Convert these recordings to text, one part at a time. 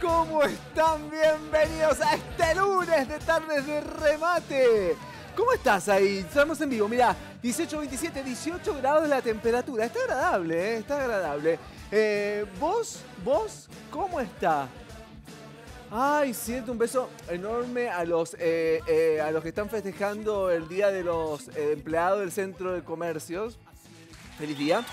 ¿cómo están? Bienvenidos a este lunes de tardes de remate. ¿Cómo estás ahí? Estamos en vivo, mirá, 18, 27, 18 grados la temperatura. Está agradable, ¿eh? Está agradable. Eh, ¿Vos, vos, cómo está? Ay, siento un beso enorme a los, eh, eh, a los que están festejando el Día de los Empleados del Centro de Comercios. Feliz día.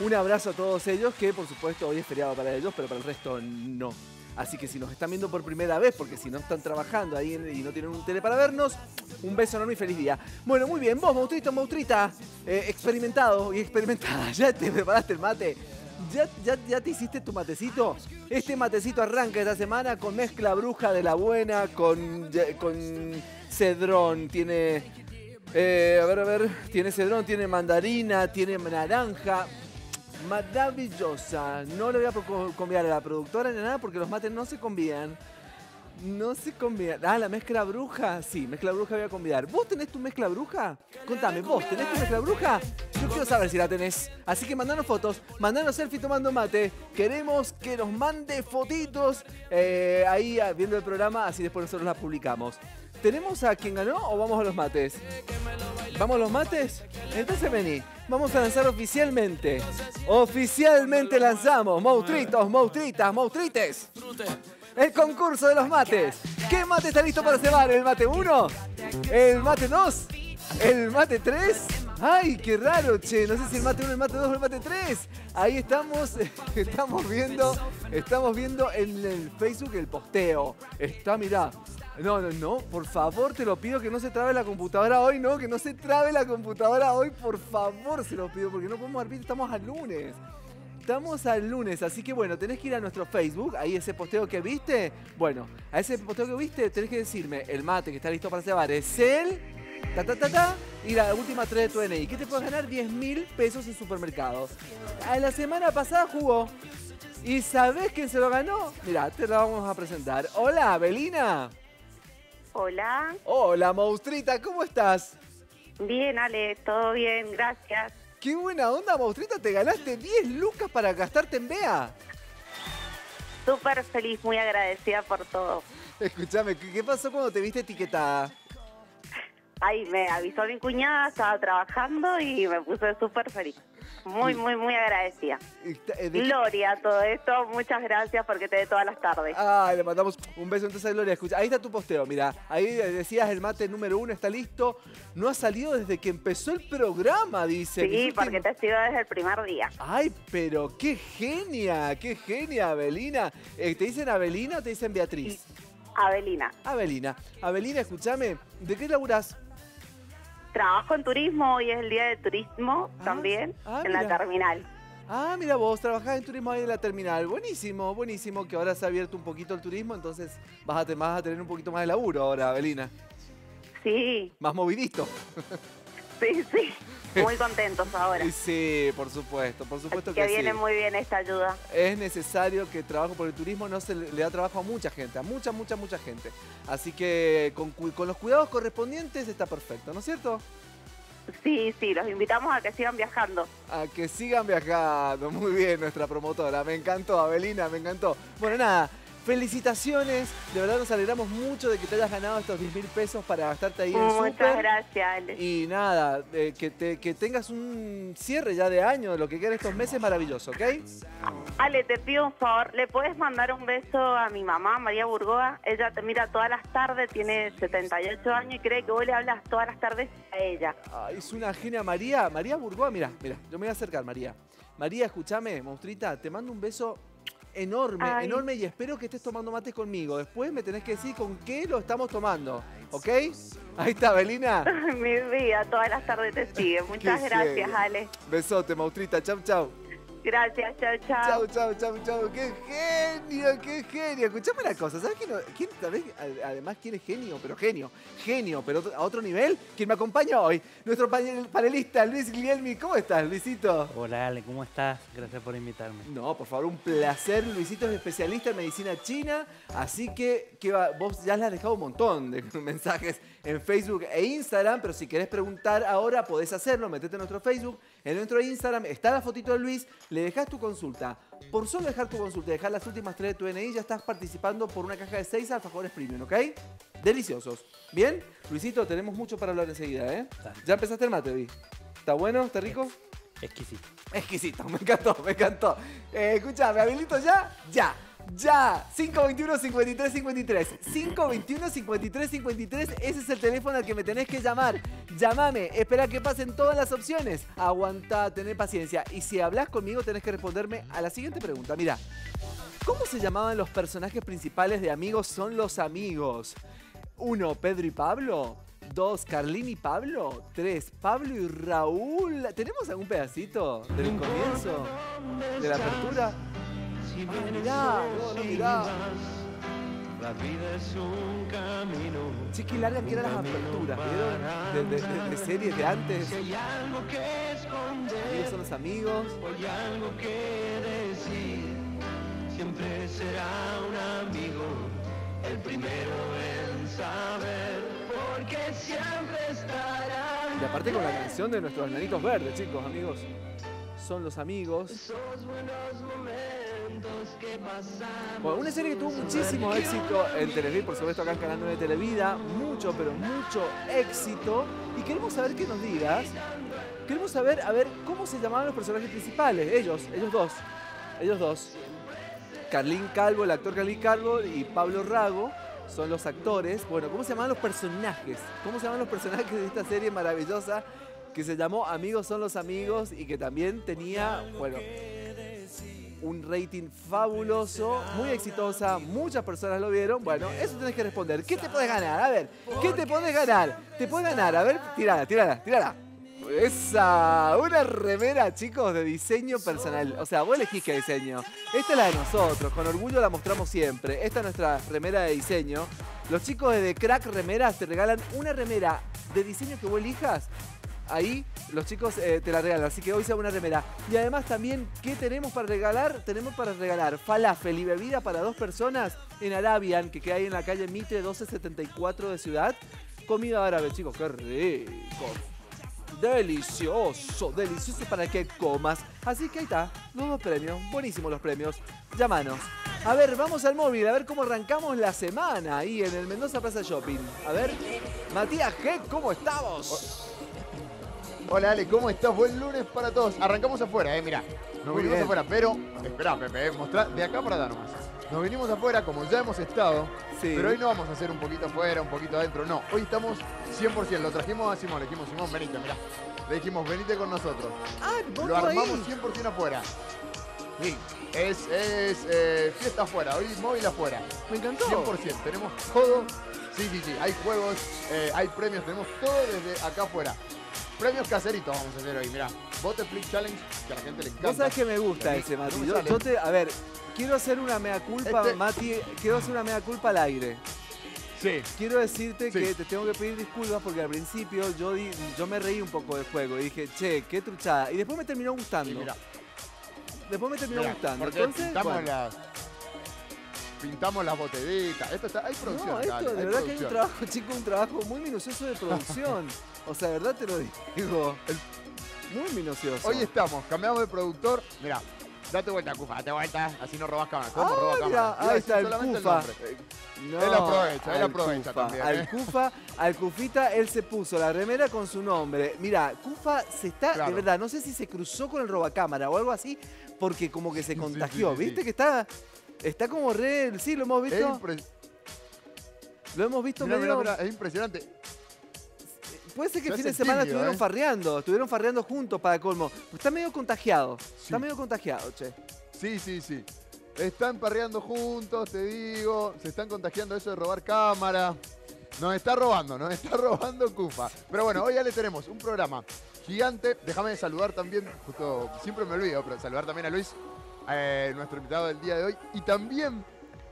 Un abrazo a todos ellos, que por supuesto hoy es feriado para ellos, pero para el resto no. Así que si nos están viendo por primera vez, porque si no están trabajando ahí y no tienen un tele para vernos, un beso enorme y feliz día. Bueno, muy bien, vos, Mautrito, Mautrita, eh, experimentado y experimentada, ¿ya te preparaste el mate? ¿Ya, ya, ¿Ya te hiciste tu matecito? Este matecito arranca esta semana con mezcla bruja de la buena, con, con cedrón, tiene... eh, a ver, a ver, tiene cedrón, tiene mandarina, tiene naranja, maravillosa. No le voy a convidar a la productora ni nada porque los mates no se combinan. No se combinan. Ah, la mezcla bruja. Sí, mezcla bruja voy a convidar. ¿Vos tenés tu mezcla bruja? Contame, ¿vos tenés tu mezcla bruja? Yo quiero saber si la tenés. Así que mandanos fotos, mandanos selfie tomando mate. Queremos que nos mande fotitos eh, ahí ah, viendo el programa, así después nosotros la publicamos. ¿Tenemos a quien ganó o vamos a los mates? ¿Vamos a los mates? Entonces vení, vamos a lanzar oficialmente. Oficialmente lanzamos, monstruitos, monstruitas, monstruites. El concurso de los mates. ¿Qué mate está listo para cebar? ¿El mate 1? ¿El mate 2? ¿El mate 3? ¡Ay, qué raro, che! No sé si el mate 1, el mate 2 o el mate 3. Ahí estamos, estamos viendo, estamos viendo en el Facebook el posteo. Está, mirá. No, no, no, por favor, te lo pido que no se trabe la computadora hoy, no, que no se trabe la computadora hoy, por favor, se lo pido, porque no podemos arbitrar, estamos al lunes. Estamos al lunes, así que bueno, tenés que ir a nuestro Facebook, ahí ese posteo que viste. Bueno, a ese posteo que viste tenés que decirme el mate que está listo para cebar es el. Ta, ta, ta, ta, y la última 3 de tu DNI. ¿Qué te puedes ganar? 10 mil pesos en supermercados. A la semana pasada jugó. ¿Y sabés quién se lo ganó? Mirá, te lo vamos a presentar. Hola, Belina. Hola, Hola, Maustrita, ¿cómo estás? bien Ale, todo bien, gracias. Qué buena onda, Maustrita, te ganaste 10 lucas para gastarte en BEA. Súper feliz, muy agradecida por todo. Escúchame, ¿qué qué pasó cuando te viste etiquetada? Ay, me avisó mi cuñada, estaba trabajando y me puse súper feliz. Muy, muy, muy agradecida. Eh, ¿de qué- Gloria, todo esto, muchas gracias porque te de todas las tardes. Ah, le mandamos un beso entonces a Gloria. Escucha, ahí está tu posteo, mira. Ahí decías el mate número uno está listo. No ha salido desde que empezó el programa, dice. Sí, porque te sigo desde el primer día. Ay, pero qué genia, qué genia, Abelina. Eh, ¿Te dicen Abelina o te dicen Beatriz? Abelina, Abelina. Abelina, escúchame, ¿de qué laburás? Trabajo en turismo, hoy es el día de turismo Ah, también, ah, en la terminal. Ah, mira vos, trabajás en turismo ahí en la terminal. Buenísimo, buenísimo que ahora se ha abierto un poquito el turismo, entonces vas a, vas a tener un poquito más de laburo ahora, Abelina. Sí, Más movidito. sí, sí. Muy contentos ahora. Sí, por supuesto, por supuesto que que, viene sí. muy bien esta ayuda. Es necesario que el trabajo por el turismo no se le, da trabajo a mucha gente, a mucha, mucha, mucha gente. Así que con, con los cuidados correspondientes está perfecto, ¿no es cierto? Sí, sí, los invitamos a que sigan viajando. A que sigan viajando. Muy bien, nuestra promotora. Me encantó, Abelina, me encantó. Bueno, nada. Felicitaciones, de verdad nos alegramos mucho de que te hayas ganado estos 10 mil pesos para gastarte ahí en Muchas súper. gracias, Ale. Y nada, eh, que, te- que tengas un cierre ya de año, de lo que queda estos meses maravilloso, ¿ok? Ale, te pido un favor, ¿le puedes mandar un beso a mi mamá, María Burgoa? Ella te mira todas las tardes, tiene 78 años y cree que vos le hablas todas las tardes a ella. Ay, es una genia María. María Burgoa, mira, mira, yo me voy a acercar, María. María, escúchame, monstruita, te mando un beso enorme, Ay. enorme y espero que estés tomando mates conmigo. Después me tenés que decir con qué lo estamos tomando, ¿ok? Ahí está, Belina. mi vida, todas las tardes te sigue. Muchas gracias. Ale. Besote, monstruita, chau, chau. Gracias, chao, chao. Chau, chau, chau, chau. ¡Qué genio, qué genio! Escuchame una cosa, ¿sabes quién, quién a- además quién es genio? Pero genio, genio, pero a otro nivel, quien me acompaña hoy, nuestro panel- panelista Luis Guglielmi. ¿Cómo estás, Luisito? Hola Ale, ¿cómo estás? Gracias por invitarme. No, por favor, un placer. Luisito es especialista en medicina china, así que, que va- vos ya le has dejado un montón de mensajes en Facebook e Instagram, pero si querés preguntar ahora podés hacerlo, metete en nuestro Facebook En nuestro Instagram está la fotito de Luis, le dejas tu consulta. Por solo dejar tu consulta y dejar las últimas tres de tu DNI, ya estás participando por una caja de 6 alfajores premium, ¿ok? Deliciosos. ¿Bien? Luisito, tenemos mucho para hablar enseguida, ¿eh? Ya empezaste el mate, vi. ¿Está bueno? ¿Está rico? Exquisito. Exquisito, me encantó, me encantó. Eh, escucha, ¿me habilito ya? Ya. Ya, 521-5353. 521-5353. Ese es el teléfono al que me tenés que llamar. Llámame, espera que pasen todas las opciones. Aguanta, tené paciencia. Y si hablas conmigo, tenés que responderme a la siguiente pregunta. Mira, ¿cómo se llamaban los personajes principales de Amigos son los amigos? Uno, Pedro y Pablo. Dos, Carlín y Pablo. Tres, Pablo y Raúl. ¿Tenemos algún pedacito del comienzo? ¿De la apertura? Mirá, no, no, mirá. La vida es un camino. Chiqui larga que eran las aperturas, ¿vieron? De, de- de- de series de antes. Si hay algo que esconder, Amigos son los amigos. o hay algo que decir, siempre será un amigo, el primero en saber, porque siempre estará. Y aparte con la canción de nuestros nanitos verdes, chicos, amigos. Son los amigos. Esos buenos momentos que pasamos. Bueno, una serie que tuvo muchísimo éxito en Televid, por supuesto acá en Canal 9 de Televida, mucho, pero mucho éxito. Y queremos saber qué nos digas. Queremos saber, a ver, cómo se llamaban los personajes principales, ellos, ellos dos, ellos dos. Carlín Calvo, el actor Carlín Calvo y Pablo Rago son los actores. Bueno, ¿cómo se llaman los personajes? ¿Cómo se llaman los personajes de esta serie maravillosa que se llamó Amigos son los amigos y que también tenía, bueno, un rating fabuloso, muy exitosa, muchas personas lo vieron. Bueno, eso tenés que responder. ¿Qué te podés ganar? A ver, ¿qué te podés ganar? Te podés ganar, a ver, tirala, tirala, tirala. Esa, una remera, chicos, de diseño personal. O sea, vos elegís qué diseño. Esta es la de nosotros, con orgullo la mostramos siempre. Esta es nuestra remera de diseño. Los chicos de Crack Remeras te regalan una remera de diseño que vos elijas ahí los chicos eh, te la regalan. Así que hoy sea una remera. Y además también, ¿qué tenemos para regalar? Tenemos para regalar falafel y bebida para dos personas en Arabian, que queda ahí en la calle Mitre 1274 de Ciudad. Comida árabe, chicos, qué rico. Delicioso, delicioso para que comas. Así que ahí está, los dos premios. Buenísimos los premios. Llámanos. A ver, vamos al móvil, a ver cómo arrancamos la semana ahí en el Mendoza Plaza Shopping. A ver, Matías G, ¿cómo estamos? Hola Ale, ¿cómo estás? Buen lunes para todos. Arrancamos afuera, eh, mira. Nos Muy venimos bien. afuera, pero. Esperá, Pepe, mostrá de acá para allá nomás. Nos venimos afuera como ya hemos estado, Sí. pero hoy no vamos a hacer un poquito afuera, un poquito adentro, no. Hoy estamos 100%, lo trajimos a Simón, le dijimos, Simón, venite, mirá. Le dijimos, venite con nosotros. Ah, Lo ahí. armamos 100% afuera. Sí, es, es eh, fiesta afuera, hoy móvil afuera. Me encantó. 100%, tenemos todo. Sí, sí, sí, hay juegos, eh, hay premios, tenemos todo desde acá afuera. Premios caseritos vamos a hacer hoy, mirá. Bote Flip Challenge, que a la gente le encanta. Vos sabés que me gusta ese, no Mati. me Yo, te, a ver, quiero hacer una mea culpa, Este- Mati. Quiero hacer una mea culpa al aire. Sí. Quiero decirte Sí. que te tengo que pedir disculpas porque al principio yo, di- yo me reí un poco del juego y dije, che, qué truchada. Y después me terminó gustando. Sí, mirá. después me terminó mirá, gustando. porque Entonces, bueno. las. Pintamos las botellitas. Esto está. Hay producción. No, esto dale, de verdad que hay un trabajo, chico, un trabajo muy minucioso de producción. o sea, de verdad te lo digo. Muy minucioso. Hoy estamos, cambiamos de productor. Mirá, date vuelta, Cufa, date vuelta. Así no robás cámara. ¿Cómo Ah, robas mirá, cámara? Ahí está el Cufa. nombre. No, Él aprovecha, él aprovecha también, Al ¿eh? Cufa, al Cufita, él se puso la remera con su nombre. Mira, Cufa se está, de verdad, no sé si se cruzó con el robacámara o algo así, porque como que se contagió. sí, sí, ¿Viste que está, está como re, sí, lo hemos Es, visto? impre- Lo hemos visto mirá, medio... mirá, es impresionante. Puede ser que el fin de semana estuvieron ¿eh? farreando, estuvieron farreando juntos para colmo. Está medio contagiado, está medio contagiado, che. Sí, sí, sí. Están parreando juntos, te digo. Se están contagiando eso de robar cámara. Nos está robando, nos está robando Cufa. Pero bueno, hoy ya le tenemos un programa gigante. Déjame saludar también, justo siempre me olvido, pero saludar también a Luis, eh, nuestro invitado del día de hoy. Y también.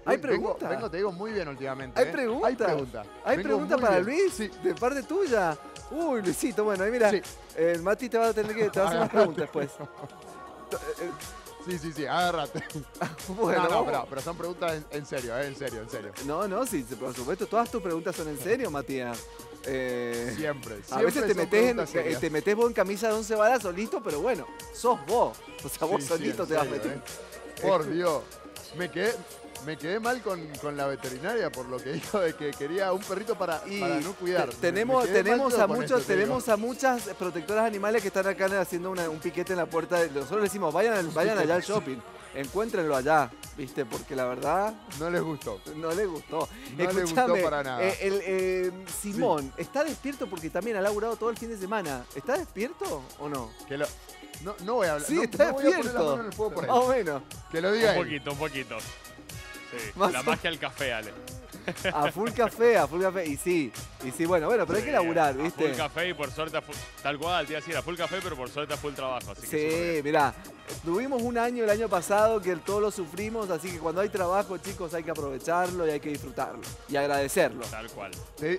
¿Hay Uy, vengo- te digo, muy bien últimamente. ¿Hay ¿eh? pregunta? Hay pregunta. ¿Hay Vengo pregunta muy para bien. Luis? Sí. ¿De parte tuya? Uy, Luisito, bueno, ahí mira, Sí. Mati te va a tener que, te va a hacer más preguntas después. Eh, Sí, sí, sí, agárrate. Bueno, no, pero, pero son preguntas en, en serio, eh, en serio, en serio. No, no, sí, por supuesto, todas tus preguntas son en serio, Matías. Eh, Siempre. a veces te metes, en, te metés vos en camisa de once varas solito, pero bueno, sos vos. O sea, vos Sí, solito te vas serio, metiendo. ¿eh? Por Dios. Me quedé, me quedé mal con, con la veterinaria por lo que dijo de que quería un perrito para, Y para no cuidar. tenemos, tenemos, a muchos, esto, tenemos a muchas protectoras animales que están acá haciendo una- un piquete en la puerta. de- Nosotros le decimos, vayan, vayan allá al shopping, encuéntrenlo allá, ¿viste? Porque la verdad No les gustó. no le gustó. No le gustó para nada. eh, el, eh, Simón, ¿está despierto porque también ha laburado todo el fin de semana? ¿Está despierto o no? Que lo, no, no voy a hablar. Sí, no, está no voy a poner la despierto. mano en el fuego por él. Más o menos. Que lo diga Un él. poquito, un poquito. Sí, Más la o- magia del café, Ale. A full café, a full café. Y sí, y sí, bueno, bueno, pero hay que laburar, a ¿viste? Full café y por suerte, a full- tal cual, te iba a decir, a full café, pero por suerte a full trabajo. Así que Sí, mirá, tuvimos un año el año pasado que todos lo sufrimos, así que cuando hay trabajo, chicos, hay que aprovecharlo y hay que disfrutarlo y agradecerlo. Tal cual. Te,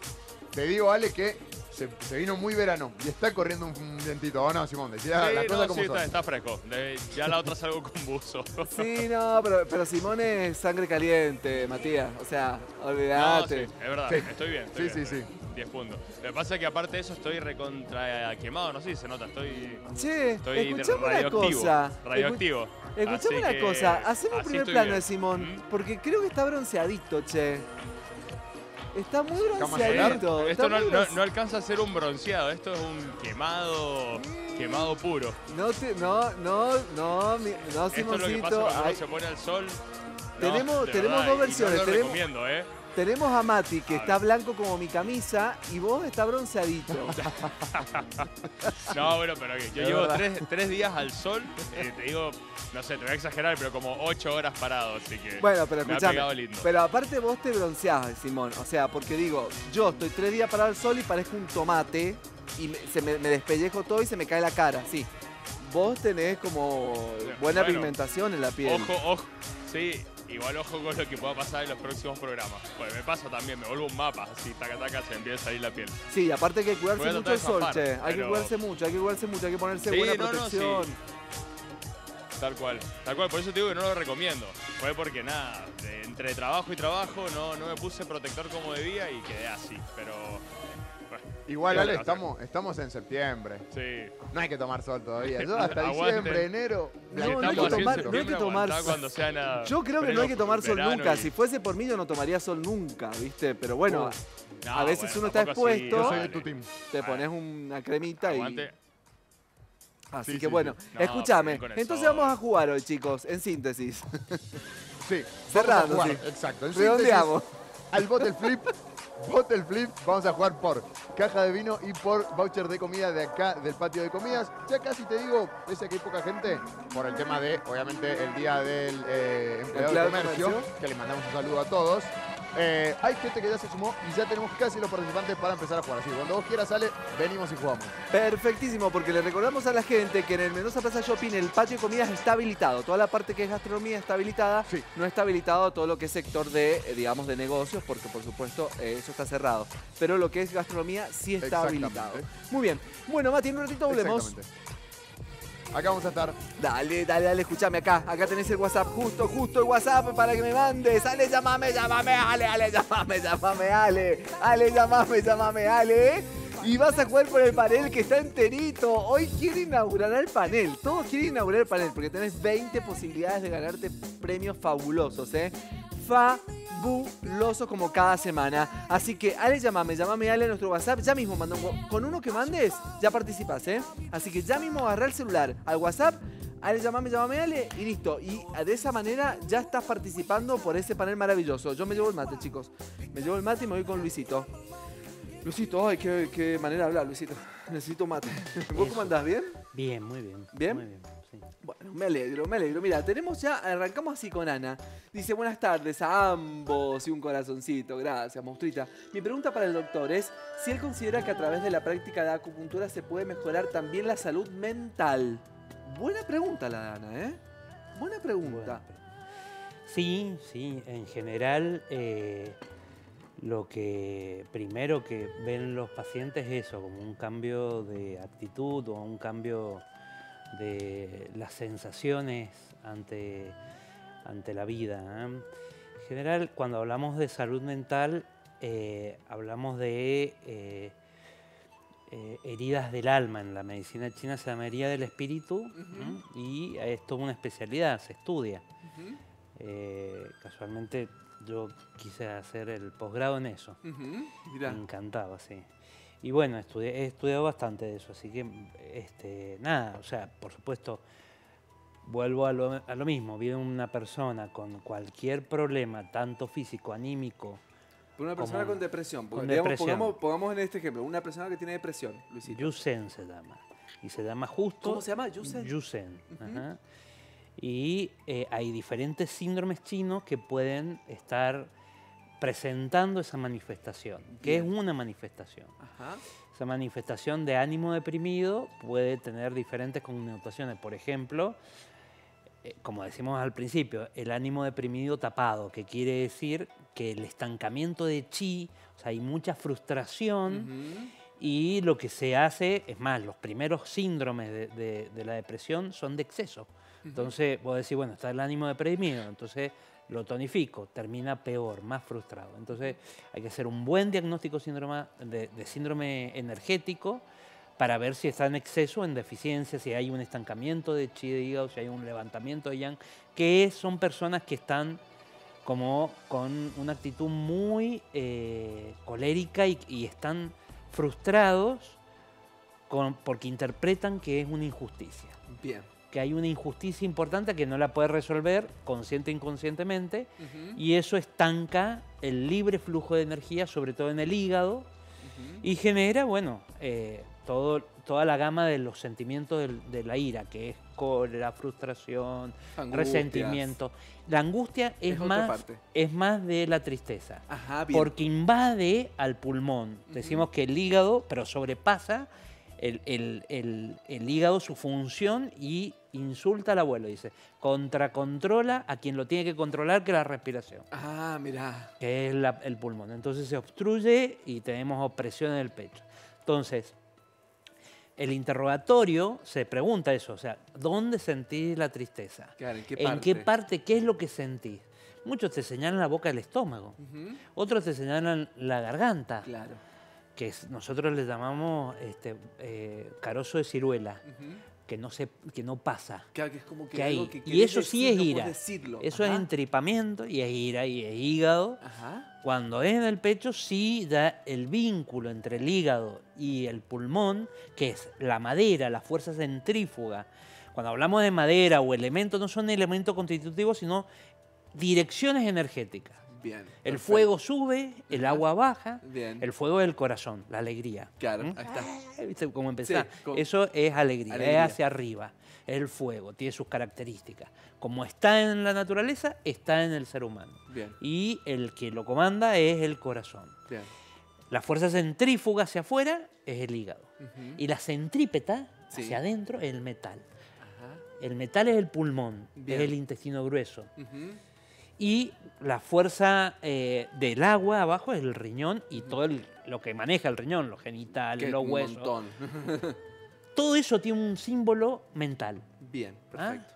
te digo, Ale, que se, se vino muy verano y está corriendo un, vientito. ¿O no, Simón? Decía Sí, las no, cosas como sí, está, está fresco. De- ya la otra salgo con buzo. Sí, no, pero, pero Simón es sangre caliente, Matías. O sea, No, sí, olvídate. es verdad, Sí. estoy bien. Estoy Sí, bien, sí, bien. 10 puntos. Lo que pasa es que aparte de eso estoy recontra quemado, no sé si se nota, estoy, Che, estoy escuchame una radioactivo. cosa. radioactivo. Escuchame Así una que cosa. Hacemos un primer plano bien. de Simón, ¿Mm? porque creo que está bronceadito, che. Está muy bronceadito. Esto no, muy no- no alcanza a ser un bronceado, esto es un quemado, quemado puro. No, te- no, no, no, mi- no, Esto es lo que Simoncito. pasa cuando ay, uno se pone al sol. No, Tenemos- tenemos verdad, dos y versiones, No lo tenemos- recomiendo, ¿eh? Tenemos a Mati, que A está blanco como mi camisa, y vos está bronceadito. No, bueno, pero yo Es llevo tres, tres días al sol, eh, te digo, no sé, te voy a exagerar, pero como ocho horas parado, así que Bueno, pero me ha escuchame. pegado lindo. Pero aparte vos te bronceás, Simón. O sea, porque digo, yo estoy tres días parado al sol y parezco un tomate y me, se me, me despellejo todo y se me cae la cara, sí. Vos tenés como buena Bueno, pigmentación en la piel. Ojo, ojo, sí, igual ojo con lo que pueda pasar en los próximos programas. Pues me pasa también, me vuelvo un mapa, así, taca, taca, se empieza a salir la piel. Sí, aparte hay que cuidarse Voy a mucho el sol, che. Hay que cuidarse mucho, hay que cuidarse mucho, hay que ponerse Sí, buena no, no, sí. protección. Tal cual, tal cual, por eso te digo que no lo recomiendo. Fue porque nada, entre trabajo y trabajo no, no me puse protector como debía y quedé así, pero Igual, ¿qué Ale, estamos, estamos en septiembre. Sí. No hay que tomar sol todavía. Yo hasta diciembre, enero. No, no hay que tomar- no hay que tomar sol. cuando sea nada. Yo creo que no hay que tomar sol verano nunca. y- Si fuese por mí, yo no tomaría sol nunca, ¿viste? Pero bueno, No, a veces bueno, uno está tampoco así, expuesto. Yo soy de tu team. te pones una cremita y. Aguante. Así Sí, que sí, bueno, sí. No, escúchame. bien con el Entonces sol. vamos a jugar hoy, chicos, en síntesis. Sí. Cerrando, vamos a jugar, sí. Exacto. En Redondeamos. síntesis, Al Bottle Flip. Bottle Flip. Vamos a jugar por caja de vino y por voucher de comida de acá, del patio de comidas. Ya casi te digo, pese a que hay poca gente, por el tema de, obviamente, el día del eh, empleado Empleado de comercio, comercio. que le mandamos un saludo a todos. Eh, hay gente que ya se sumó y ya tenemos casi los participantes para empezar a jugar. Así que cuando vos quieras, sale, venimos y jugamos. Perfectísimo, porque le recordamos a la gente que en el Mendoza Plaza Shopping el patio de comidas está habilitado. Toda la parte que es gastronomía está habilitada. Sí. No está habilitado todo lo que es sector de, eh, digamos, de negocios, porque por supuesto eh, eso está cerrado. Pero lo que es gastronomía sí está habilitado. Muy bien. Bueno, Mati, en un ratito volvemos. Acá vamos a estar. Dale, dale, dale, escúchame acá. Acá tenés el WhatsApp, justo, justo el WhatsApp para que me mandes. Ale, llamame, llamame, Ale, Ale, llamame, llamame, Ale. Ale, llamame, llamame, Ale. Y vas a jugar por el panel que está enterito. Hoy quiere inaugurar el panel. Todos quieren inaugurar el panel porque tenés 20 posibilidades de ganarte premios fabulosos, ¿eh? Fabulosos como cada semana. Así que, Ale, llamame, llamame, Ale, a nuestro WhatsApp. Ya mismo, manda un- con uno que mandes, ya participas, ¿eh? Así que ya mismo agarrá el celular al WhatsApp. Ale, llamame, llamame, Ale, y listo. Y de esa manera ya estás participando por ese panel maravilloso. Yo me llevo el mate, chicos. Me llevo el mate y me voy con Luisito. Luisito, ay, qué, qué manera de hablar, Luisito. Necesito mate. ¿Vos cómo andás? ¿Bien? Bien, muy bien. ¿Bien? Muy bien. Bueno, me alegro, me alegro. Mira, tenemos ya, arrancamos así con Ana. Dice, buenas tardes a ambos y un corazoncito. Gracias, monstruita. Mi pregunta para el doctor es si él considera que a través de la práctica de acupuntura se puede mejorar también la salud mental. Buena pregunta la de Ana, ¿eh? Buena pregunta. Sí, sí, en general eh, lo que primero que ven los pacientes es eso, como un cambio de actitud o un cambio de las sensaciones ante, ante la vida. ¿eh? En general, cuando hablamos de salud mental, eh, hablamos de eh, heridas del alma. En la medicina china se llama herida del espíritu ¿m? y es toda una especialidad, se estudia. Casualmente yo quise hacer el posgrado en eso. Me encantaba, sí. Y bueno, estudié- he estudiado bastante de eso, así que, este, nada, o sea, por supuesto, vuelvo a lo, a lo mismo, viene una persona con cualquier problema, tanto físico, anímico, una persona Como- con depresión. porque, con digamos, depresión. Pongamos, pongamos en este ejemplo, una persona que tiene depresión, Luisito. Yusen se llama. Y se llama justo... ¿Cómo se llama? Yusen. Yusen, ajá. Y eh, hay diferentes síndromes chinos que pueden estar presentando esa manifestación, que es una manifestación. Ajá. Esa manifestación de ánimo deprimido puede tener diferentes connotaciones. Por ejemplo, eh, como decimos al principio, el ánimo deprimido tapado, que quiere decir que el estancamiento de chi, o sea, hay mucha frustración y lo que se hace, es más, los primeros síndromes de, de- de la depresión son de exceso. Entonces, vos decís, bueno, está el ánimo deprimido, entonces lo tonifico, termina peor, más frustrado. Entonces, hay que hacer un buen diagnóstico síndrome de, síndrome energético para ver si está en exceso en deficiencia, si hay un estancamiento de chi de hígado, si hay un levantamiento de yang, que son personas que están como con una actitud muy eh, colérica y, y están frustrados con- porque interpretan que es una injusticia, Bien. Que hay una injusticia importante que no la puede resolver consciente o inconscientemente y eso estanca el libre flujo de energía, sobre todo en el hígado, y genera, bueno, eh, todo, toda la gama de los sentimientos de la ira, que es cólera, frustración, Angustias. resentimiento. La angustia es, más, es más de la tristeza, Ajá, bien. porque invade al pulmón. Decimos que el hígado, pero sobrepasa el, el- el- el hígado su función y insulta al abuelo, dice. Contracontrola a quien lo tiene que controlar, que es la respiración Ah, mirá. que es la- el pulmón. Entonces se obstruye y tenemos opresión en el pecho. Entonces, el interrogatorio se pregunta eso, o sea, ¿dónde sentís la tristeza? Claro, ¿en qué ¿En parte? qué parte? ¿Qué es lo que sentís? Muchos te señalan la boca del estómago, otros te señalan la garganta, Claro. Que nosotros le llamamos este, eh, carozo de ciruela, que no, se, que no pasa. Claro, que es como que, Que hay. que Y eso sí es ira. decirlo. Eso es entripamiento y es ira y es hígado. Ajá. Cuando es en el pecho, sí da el vínculo entre el hígado y el pulmón, que es la madera, la fuerza centrífuga. Cuando hablamos de madera o elementos, no son elementos constitutivos, sino direcciones energéticas. Bien. El perfecto. fuego sube, el agua baja, Bien. el fuego del corazón, la alegría. Claro, ¿Mm? ahí está. ¿Viste cómo empezar? Sí, con- Eso es alegría, Alegría. es hacia arriba. Es el fuego, tiene sus características. Como está en la naturaleza, está en el ser humano. Bien. Y el que lo comanda es el corazón. Bien. La fuerza centrífuga hacia afuera es el hígado. Y la centrípeta Sí. hacia adentro es el metal. Ajá. El metal es el pulmón, Bien. es el intestino grueso. Y la fuerza eh, del agua abajo es el riñón y todo el- lo que maneja el riñón, los genitales, los huesos. montón. Todo eso tiene un símbolo mental. Bien, ¿ah? perfecto.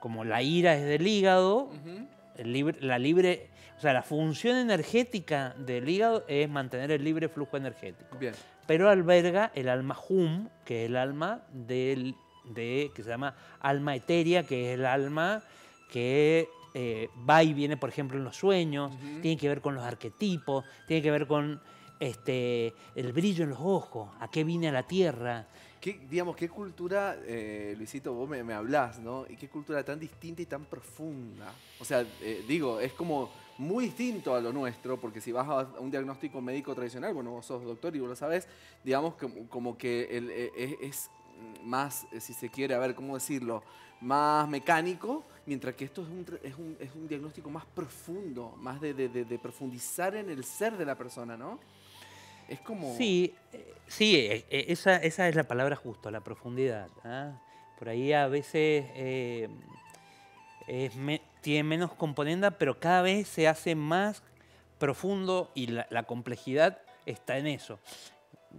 Como la ira es del hígado, Ujú. el libre- la libre, o sea, la función energética del hígado es mantener el libre flujo energético. Bien. Pero alberga el alma hum, que es el alma del, de, que se llama alma etérea, que es el alma que eh, va y viene, por ejemplo, en los sueños, tiene que ver con los arquetipos, tiene que ver con este, el brillo en los ojos, a qué vine a la tierra. ¿Qué, digamos, qué cultura, eh, Luisito, vos me, me hablás, ¿no? Y qué cultura tan distinta y tan profunda. O sea, eh, digo, es como muy distinto a lo nuestro, porque si vas a un diagnóstico médico tradicional, bueno, vos sos doctor y vos lo sabés, digamos como, como que el, eh, es, es más, si se quiere, a ver, ¿cómo decirlo? Más mecánico, mientras que esto es un, es un, es un diagnóstico más profundo, más de, de- profundizar en el ser de la persona, ¿no? Es como... Sí, eh, sí, eh, eh, esa, esa es la palabra justo, la profundidad. ¿ah? Por ahí a veces es tiene menos componenda, pero cada vez se hace más profundo y la complejidad está en eso.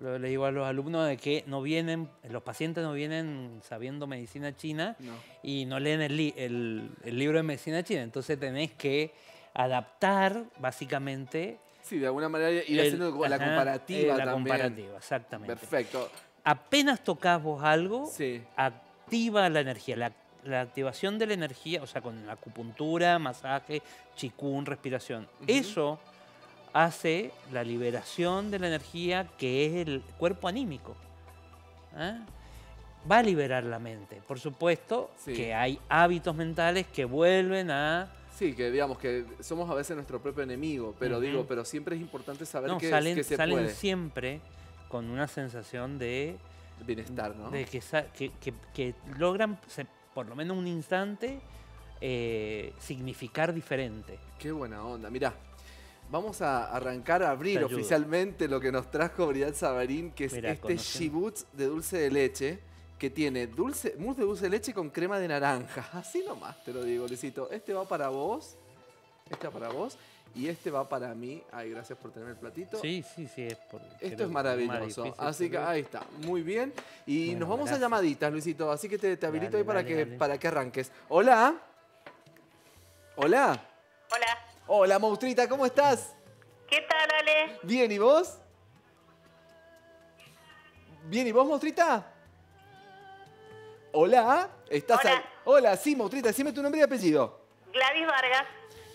Lo- Le digo a los alumnos de que no vienen, los pacientes no vienen sabiendo medicina china No. y no leen el, li- el- el libro de medicina china. Entonces tenés que adaptar básicamente Sí, de alguna manera ir el- haciendo la ajá, comparativa eh, la también. comparativa, exactamente. Perfecto. Apenas tocas vos algo, Sí. activa la energía. La, la activación de la energía, o sea, con la acupuntura, masaje, chikun, respiración. Eso hace la liberación de la energía que es el cuerpo anímico. ¿ah? Va a liberar la mente. Por supuesto Sí. que hay hábitos mentales que vuelven a... Sí, que digamos que somos a veces nuestro propio enemigo, pero digo, pero siempre es importante saber No, que, salen, que se salen puede. siempre con una sensación de Bienestar, ¿no? de que, sa- que, que- que logran, se- por lo menos un instante, eh, significar diferente. Qué buena onda. Mirá, vamos a arrancar a abrir oficialmente lo que nos trajo Brian Sabarín, que es Mirá, este shibuts de dulce de leche, que tiene dulce, mousse de dulce de leche con crema de naranja. Así nomás te lo digo, Luisito. Este va para vos, este va para vos, y este va para mí. Ay, gracias por tener el platito. Sí, sí, sí. Es por, Esto es maravilloso. Así que ahí está. Muy bien. Y Bueno, nos vamos a llamaditas, Luisito. Así que te, te habilito Dale, ahí para, dale, que, dale. para que arranques. Hola. Hola. Hola. Hola, Maustrita, ¿cómo estás? ¿Qué tal, Ale? Bien, ¿y vos? Bien, ¿y vos, Maustrita? Hola. ¿Estás Hola. ahí? Hola, sí, Maustrita, decime tu nombre y apellido. Gladys Vargas,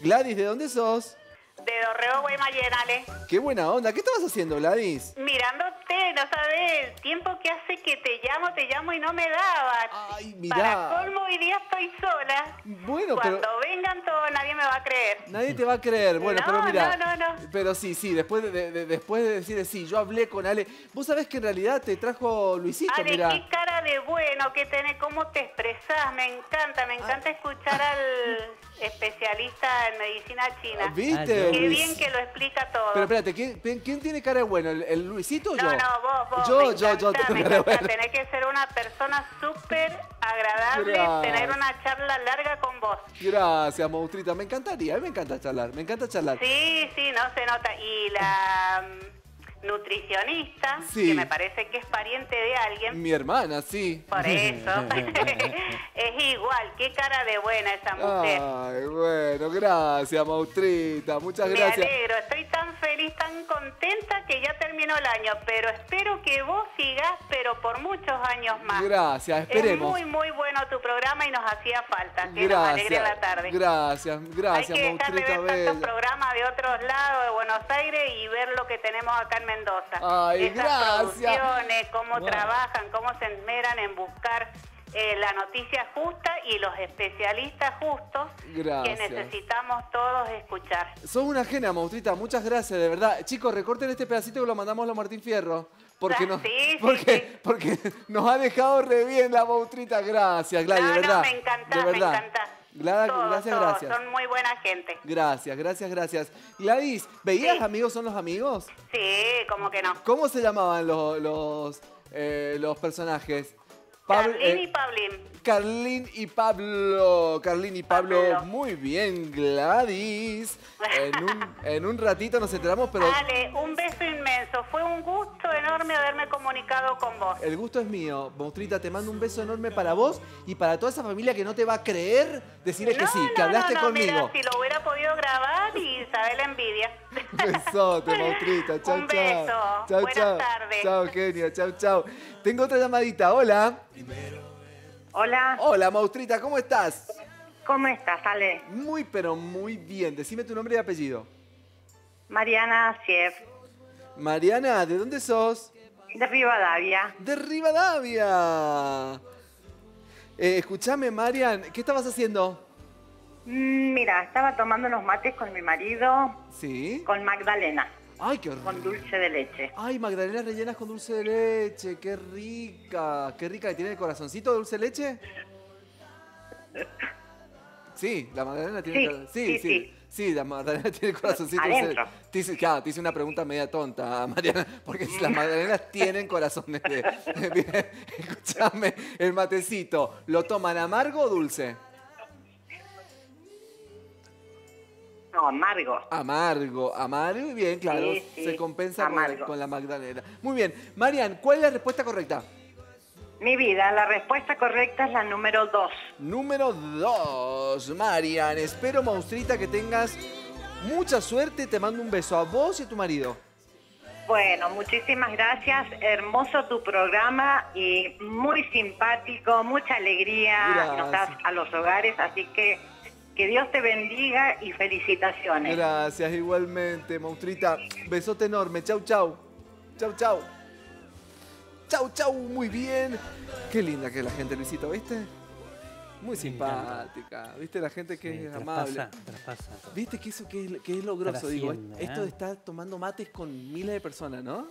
Gladys, ¿de dónde sos? De Dorrego, Guaymallén, Ale. Qué buena onda. ¿Qué estabas haciendo, Gladys? Mirándote, no sabes, el tiempo que hace que te llamo, te llamo y no me dabas. Ay, Para mirá. colmo, hoy día estoy sola. Bueno, Cuando pero vengan todos, nadie me va a creer. nadie te va a creer. Bueno, No, pero mira. no, no, no. Pero sí, sí, después de, de- de- después de decir sí, yo hablé con Ale. Vos sabés que en realidad te trajo Luisito, Ale, mira. qué cara de bueno que tenés, cómo te expresás, me encanta, me encanta escuchar al especialista en medicina china. ¿Viste? Qué Luis? bien que lo explica todo. Pero espérate, ¿quién, tiene cara de bueno? ¿El, el Luisito o yo? No, no, vos, vos. Yo, me yo, yo encanta, tengo me cara de encanta. bueno. Tenés que ser una persona súper agradable, Gracias. tener una charla larga con vos. Gracias, Maustrita. Me encantaría, a mí me encanta charlar, me encanta charlar. Sí, sí, no se nota. Y la nutricionista, Sí. que me parece que es pariente de alguien, Mi hermana, sí. por eso, es igual. Qué cara de buena esa mujer. Ay, bueno, gracias, Maustrita. Muchas Me gracias. alegro, estoy tan feliz, tan contenta que ya terminó el año, pero espero que vos sigas, pero por muchos años más. Gracias, esperemos. Es muy, muy bueno tu programa y nos hacía falta, que nos alegre Gracias, la tarde. gracias, gracias, Hay que dejar de ver tantos programas de otros lados de Buenos Aires y ver lo que tenemos acá en Mendoza. Ay, Esas gracias. producciones, cómo Wow. trabajan, cómo se esmeran en buscar eh, la noticia justa y los especialistas justos Gracias. que necesitamos todos escuchar. Sos una genia, Maustrita. Muchas gracias, de verdad. Chicos, recorten este pedacito que lo mandamos a Martín Fierro. Porque, Ah, nos, sí, porque, sí. porque nos ha dejado re bien la Maustrita. Gracias, Gladys, no, de verdad. no, me encanta, de me encanta. Glada- Todos, gracias, todos, gracias. Son muy buena gente. Gracias, gracias, gracias. Gladys, ¿veías Sí. amigos son los amigos? Sí, como que no. ¿Cómo se llamaban los, los, eh, los personajes? Pablo- Carlín eh, y Pablín. Carlín y Pablo. Carlín y Pablo. Pablo. Muy bien, Gladys. En un, en un ratito nos enteramos, pero Ale, un beso inmenso. Fue un gusto enorme haberme comunicado con vos. el gusto es mío. Maustrita, te mando un beso enorme para vos y para toda esa familia que no te va a creer. Decirle que No, sí, que hablaste no, no, conmigo. Mira, si lo hubiera podido grabar y saber la envidia. Besote, Maustrita. Chau, Un chau. beso. Chau, Buenas chau. tardes. Chau, genio. Chau, chau. Tengo otra llamadita. Hola. Hola, Hola, Maustrita, ¿cómo estás? ¿cómo estás, Ale? Muy, pero muy bien. Decime tu nombre y apellido. Mariana Sief, Mariana, ¿de dónde sos? de Rivadavia. De Rivadavia. Eh, escuchame, Marian, ¿qué estabas haciendo? Mm, Mira, estaba tomando unos mates con mi marido, Sí. con Magdalena, Ay, qué con rico. dulce de leche. Ay, magdalenas rellenas con dulce de leche. Qué rica. Qué rica. ¿Y tiene el corazoncito de dulce de leche? Sí, la magdalena tiene... Sí, cora- sí, sí, sí. sí. Sí, la magdalena tiene el corazoncito. Adentro. Te hice, claro, te hice una pregunta media tonta, Mariana, porque las magdalenas tienen corazones de... Escúchame, el matecito, ¿lo toman amargo o dulce? No, amargo. Amargo, amargo y bien, claro, Sí, sí, se compensa con con la magdalena. Muy bien, Marian, ¿cuál es la respuesta correcta? Mi vida, la respuesta correcta es la número dos. Número 2, Marian. Espero, Maustrita, que tengas Mucha suerte, te mando un beso a vos y a tu marido. Bueno, muchísimas gracias. Hermoso tu programa y muy simpático, mucha alegría Gracias. nos das a los hogares, así que que Dios te bendiga y felicitaciones. Gracias, igualmente, monstruita. Besote enorme. Chau, chau. Chau, chau. Chau, chau, muy bien. Qué linda que es la gente, Luisito, ¿viste? Muy simpática. ¿Viste? La gente que Sí, es amable. traspasa. ¿Viste que eso que es, que es lo grosso? Digo, esto ¿eh? de estar tomando mates con miles de personas, ¿no?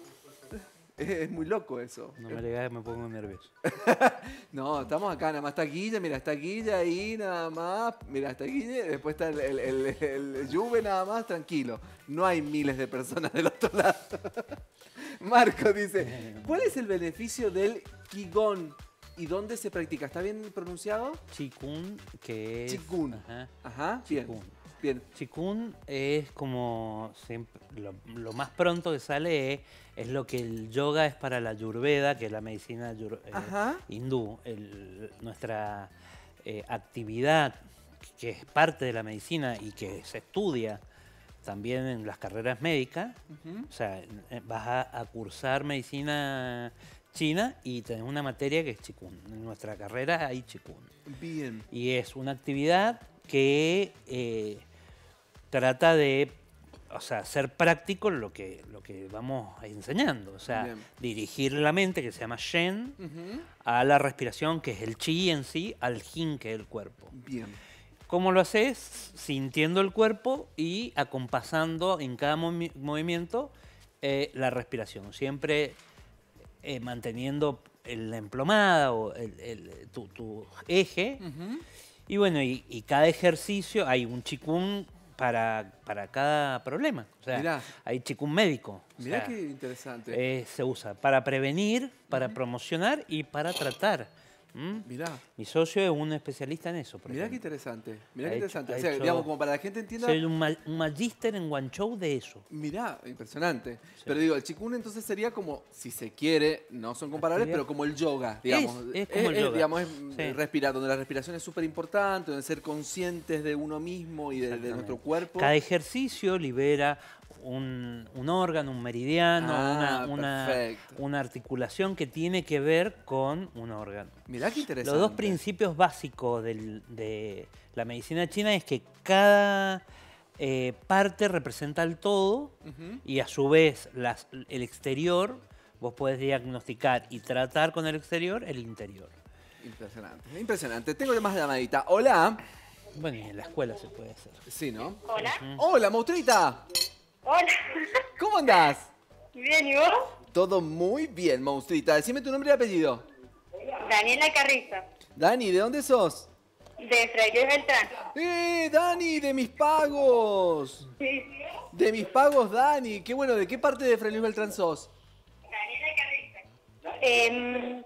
Es, muy loco eso. No me digas me pongo nervioso. No, estamos acá, nada más está Guilla, mira, está Guilla ahí nada más, mira, está Guille, después está el, el, el, el Juve nada más, tranquilo. No hay miles de personas del otro lado. Marco dice, ¿cuál es el beneficio del Qigong y dónde se practica? ¿Está bien pronunciado? Chikun, que es... Chikun. Ajá. Ajá, bien, Chikun. bien. Chikun es como siempre, lo, lo más pronto que sale es, es lo que el yoga es para la ayurveda, que es la medicina eh, hindú. El- nuestra eh, actividad, que es parte de la medicina y que se estudia también en las carreras médicas, o sea, vas a, a cursar medicina china y tenés una materia que es Chikun. En nuestra carrera hay Chikun. Bien. Y es una actividad que eh, trata de, o sea, ser práctico lo que, lo que vamos enseñando. O sea, Bien. dirigir la mente, que se llama Shen, a la respiración, que es el chi en sí, al jin, que es el cuerpo. Bien. ¿Cómo lo haces? Sintiendo el cuerpo y acompasando en cada movi- movimiento eh, la respiración. Siempre eh, manteniendo la emplomada o el- el- tu, tu eje. Y bueno, y, y cada ejercicio hay un chikun para, para cada problema. O sea, Mirá. hay chikun médico. O Mirá sea, qué interesante. eh, se usa para prevenir, para promocionar y para tratar. ¿M? Mirá. Mi socio es un especialista en eso. Por Mirá qué interesante. Mirá Ha qué interesante. o sea, hecho- digamos, como para la gente entienda. Soy un, ma- un magíster en Guangzhou de eso. Mirá, impresionante. Pero digo, el chikun entonces sería como, si se quiere, no son comparables, Actividad. pero como el yoga, digamos. es como el yoga. digamos, es Sí. respirar, donde la respiración es súper importante, donde ser conscientes de uno mismo y de, de nuestro cuerpo. Cada ejercicio libera un, un órgano, un meridiano, Ah, una, una, articulación que tiene que ver con un órgano. Mirá qué interesante. Los dos principios básicos del- de la medicina china es que cada eh, parte representa el todo y a su vez las- el exterior, vos podés diagnosticar y tratar con el exterior el interior. Impresionante. Impresionante. Tengo más llamadita. Hola. Bueno, y en la escuela se puede hacer. Sí, ¿no? Hola. Hola, monstruita. Hola. ¿Cómo andás? Bien, ¿y vos? Todo muy bien, monstruita. Decime tu nombre y apellido. Daniela Carrizo, Dani, ¿de dónde sos? de Fray Luis Beltrán. ¡Eh, Dani, de mis pagos! Sí. De mis pagos, Dani. Qué bueno, ¿de qué parte de Fray Luis Beltrán sos? Em,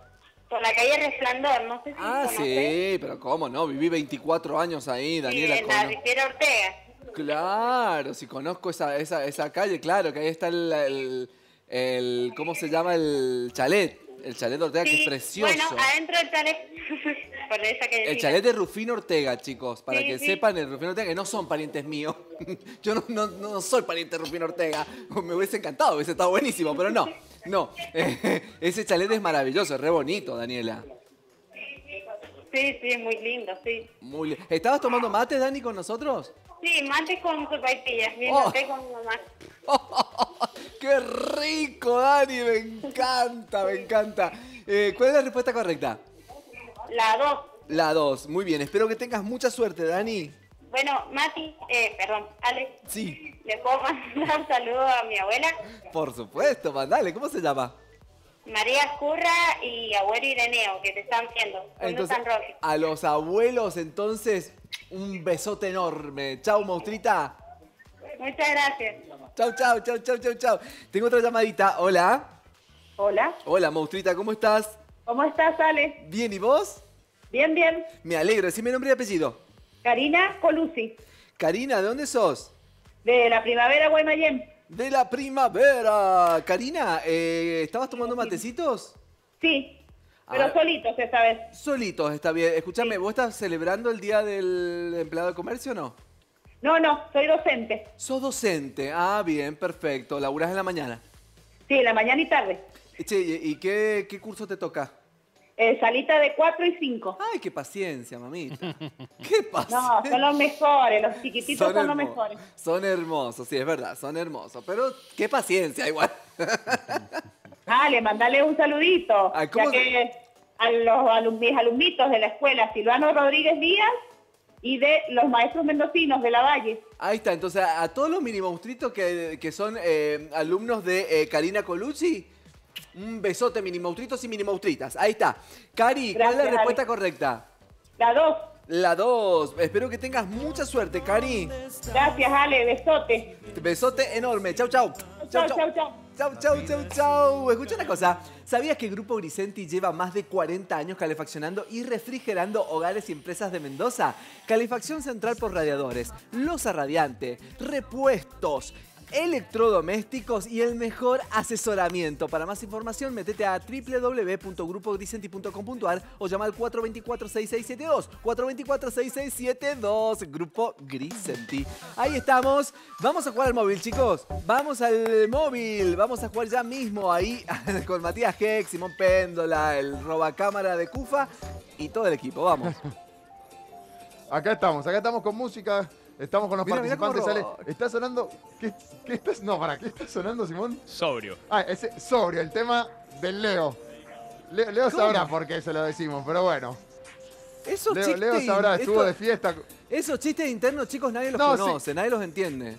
por la calle Resplandor, no sé si Ah, sí, pero ¿cómo no? Viví 24 años ahí, Sí, Daniela. en la Ortega. Claro, si conozco esa, esa, esa calle, claro, que ahí está el, el, el- ¿Cómo se llama? El chalet. El chalet de Ortega, que es precioso. Bueno, adentro del chalet. por esa calle. El chalet de Rufino Ortega, chicos, para Sí, que sí. sepan, el Rufino Ortega, que no son parientes míos. Yo no, no- no soy pariente de Rufino Ortega. Me hubiese encantado, hubiese estado buenísimo, pero no. No, ese chalet es maravilloso, es re bonito, Daniela. Sí, sí, muy lindo, sí. Muy li- ¿Estabas tomando mate, Dani, con nosotros? Sí, mate con sopaipillas, viendo Oh. con mi mamá. ¡Qué rico, Dani! Me encanta, me encanta. Eh, ¿Cuál es la respuesta correcta? La dos. La 2. Muy bien, espero que tengas mucha suerte, Dani. Bueno, Mati, eh, perdón, Alex, Sí, ¿le puedo mandar un saludo a mi abuela? por supuesto, mandale. ¿Cómo se llama? María Escurra y abuelo Ireneo, que te están viendo. ¿Dónde Entonces, Roque? a los abuelos, entonces, un besote enorme. Chau, monstruita. Muchas gracias. Chau, chau, chau, chau, chau, chau. Tengo otra llamadita. Hola. Hola, Hola, monstruita, ¿cómo estás? ¿cómo estás, Ale? Bien, ¿y vos? Bien, bien. Me alegro. Decime nombre y apellido. Karina Colusi, Karina, ¿de dónde sos? de la Primavera Guaymallén. De la primavera. Karina, eh, ¿estabas tomando matecitos? Sí, pero Ah. solitos esta vez. Solitos, está bien. Escúchame, ¿vos estás celebrando el Día del Empleado de Comercio o no? No, no, soy docente. Sos docente. Ah, bien, perfecto. Laburás en la mañana. Sí, en la mañana y tarde. Che, ¿y y qué, qué curso te toca? Eh, salita de 4 y 5. Ay, qué paciencia, mamita. Qué paciencia. No, son los mejores, los chiquititos son, los mejores. Son hermosos, sí, es verdad, son hermosos. Pero qué paciencia, igual. Dale, mandale un saludito. Ay, ¿cómo ya que a los alum- mis alumnitos de la escuela Silvano Rodríguez Díaz y de los maestros mendocinos de la Valle. Ahí está, entonces a, a todos los mini monstruitos que, que son eh, alumnos de eh, Karina Colucci, un besote, mini monstruitos y mini monstruitas. Ahí está. Cari, ¿cuál es la respuesta correcta? La 2. La 2. Espero que tengas mucha suerte, Cari. Gracias, Ale. Besote. Besote enorme. Chau, chau. Chau, chau, chau. Chau, chau, chau, chau. Escucha una cosa. ¿Sabías que Grupo Grisenti lleva más de 40 años calefaccionando y refrigerando hogares y empresas de Mendoza? Calefacción central por radiadores, losa radiante, repuestos, electrodomésticos y el mejor asesoramiento. Para más información, metete a www.grupogrisenti.com.ar o llama al 424-6672. 424-6672. Grupo Grisenti. Ahí estamos. Vamos a jugar al móvil, chicos. Vamos al móvil. Vamos a jugar ya mismo ahí con Matías Heck, Simón Péndola, el robacámara de Cufa y todo el equipo. Vamos. Acá estamos, acá estamos con música. Estamos con los mira participantes. cómo sale- está sonando. ¿qué, qué estás? No, para, ¿qué está sonando, Simón? Sobrio. Ah, ese sobrio, el tema del Leo. Leo, sabrá por qué se lo decimos, pero bueno. Esos Leo, chistes Leo sabrá, estuvo esto- de fiesta. Esos chistes internos, chicos, nadie los No, sí. conoce, nadie los entiende.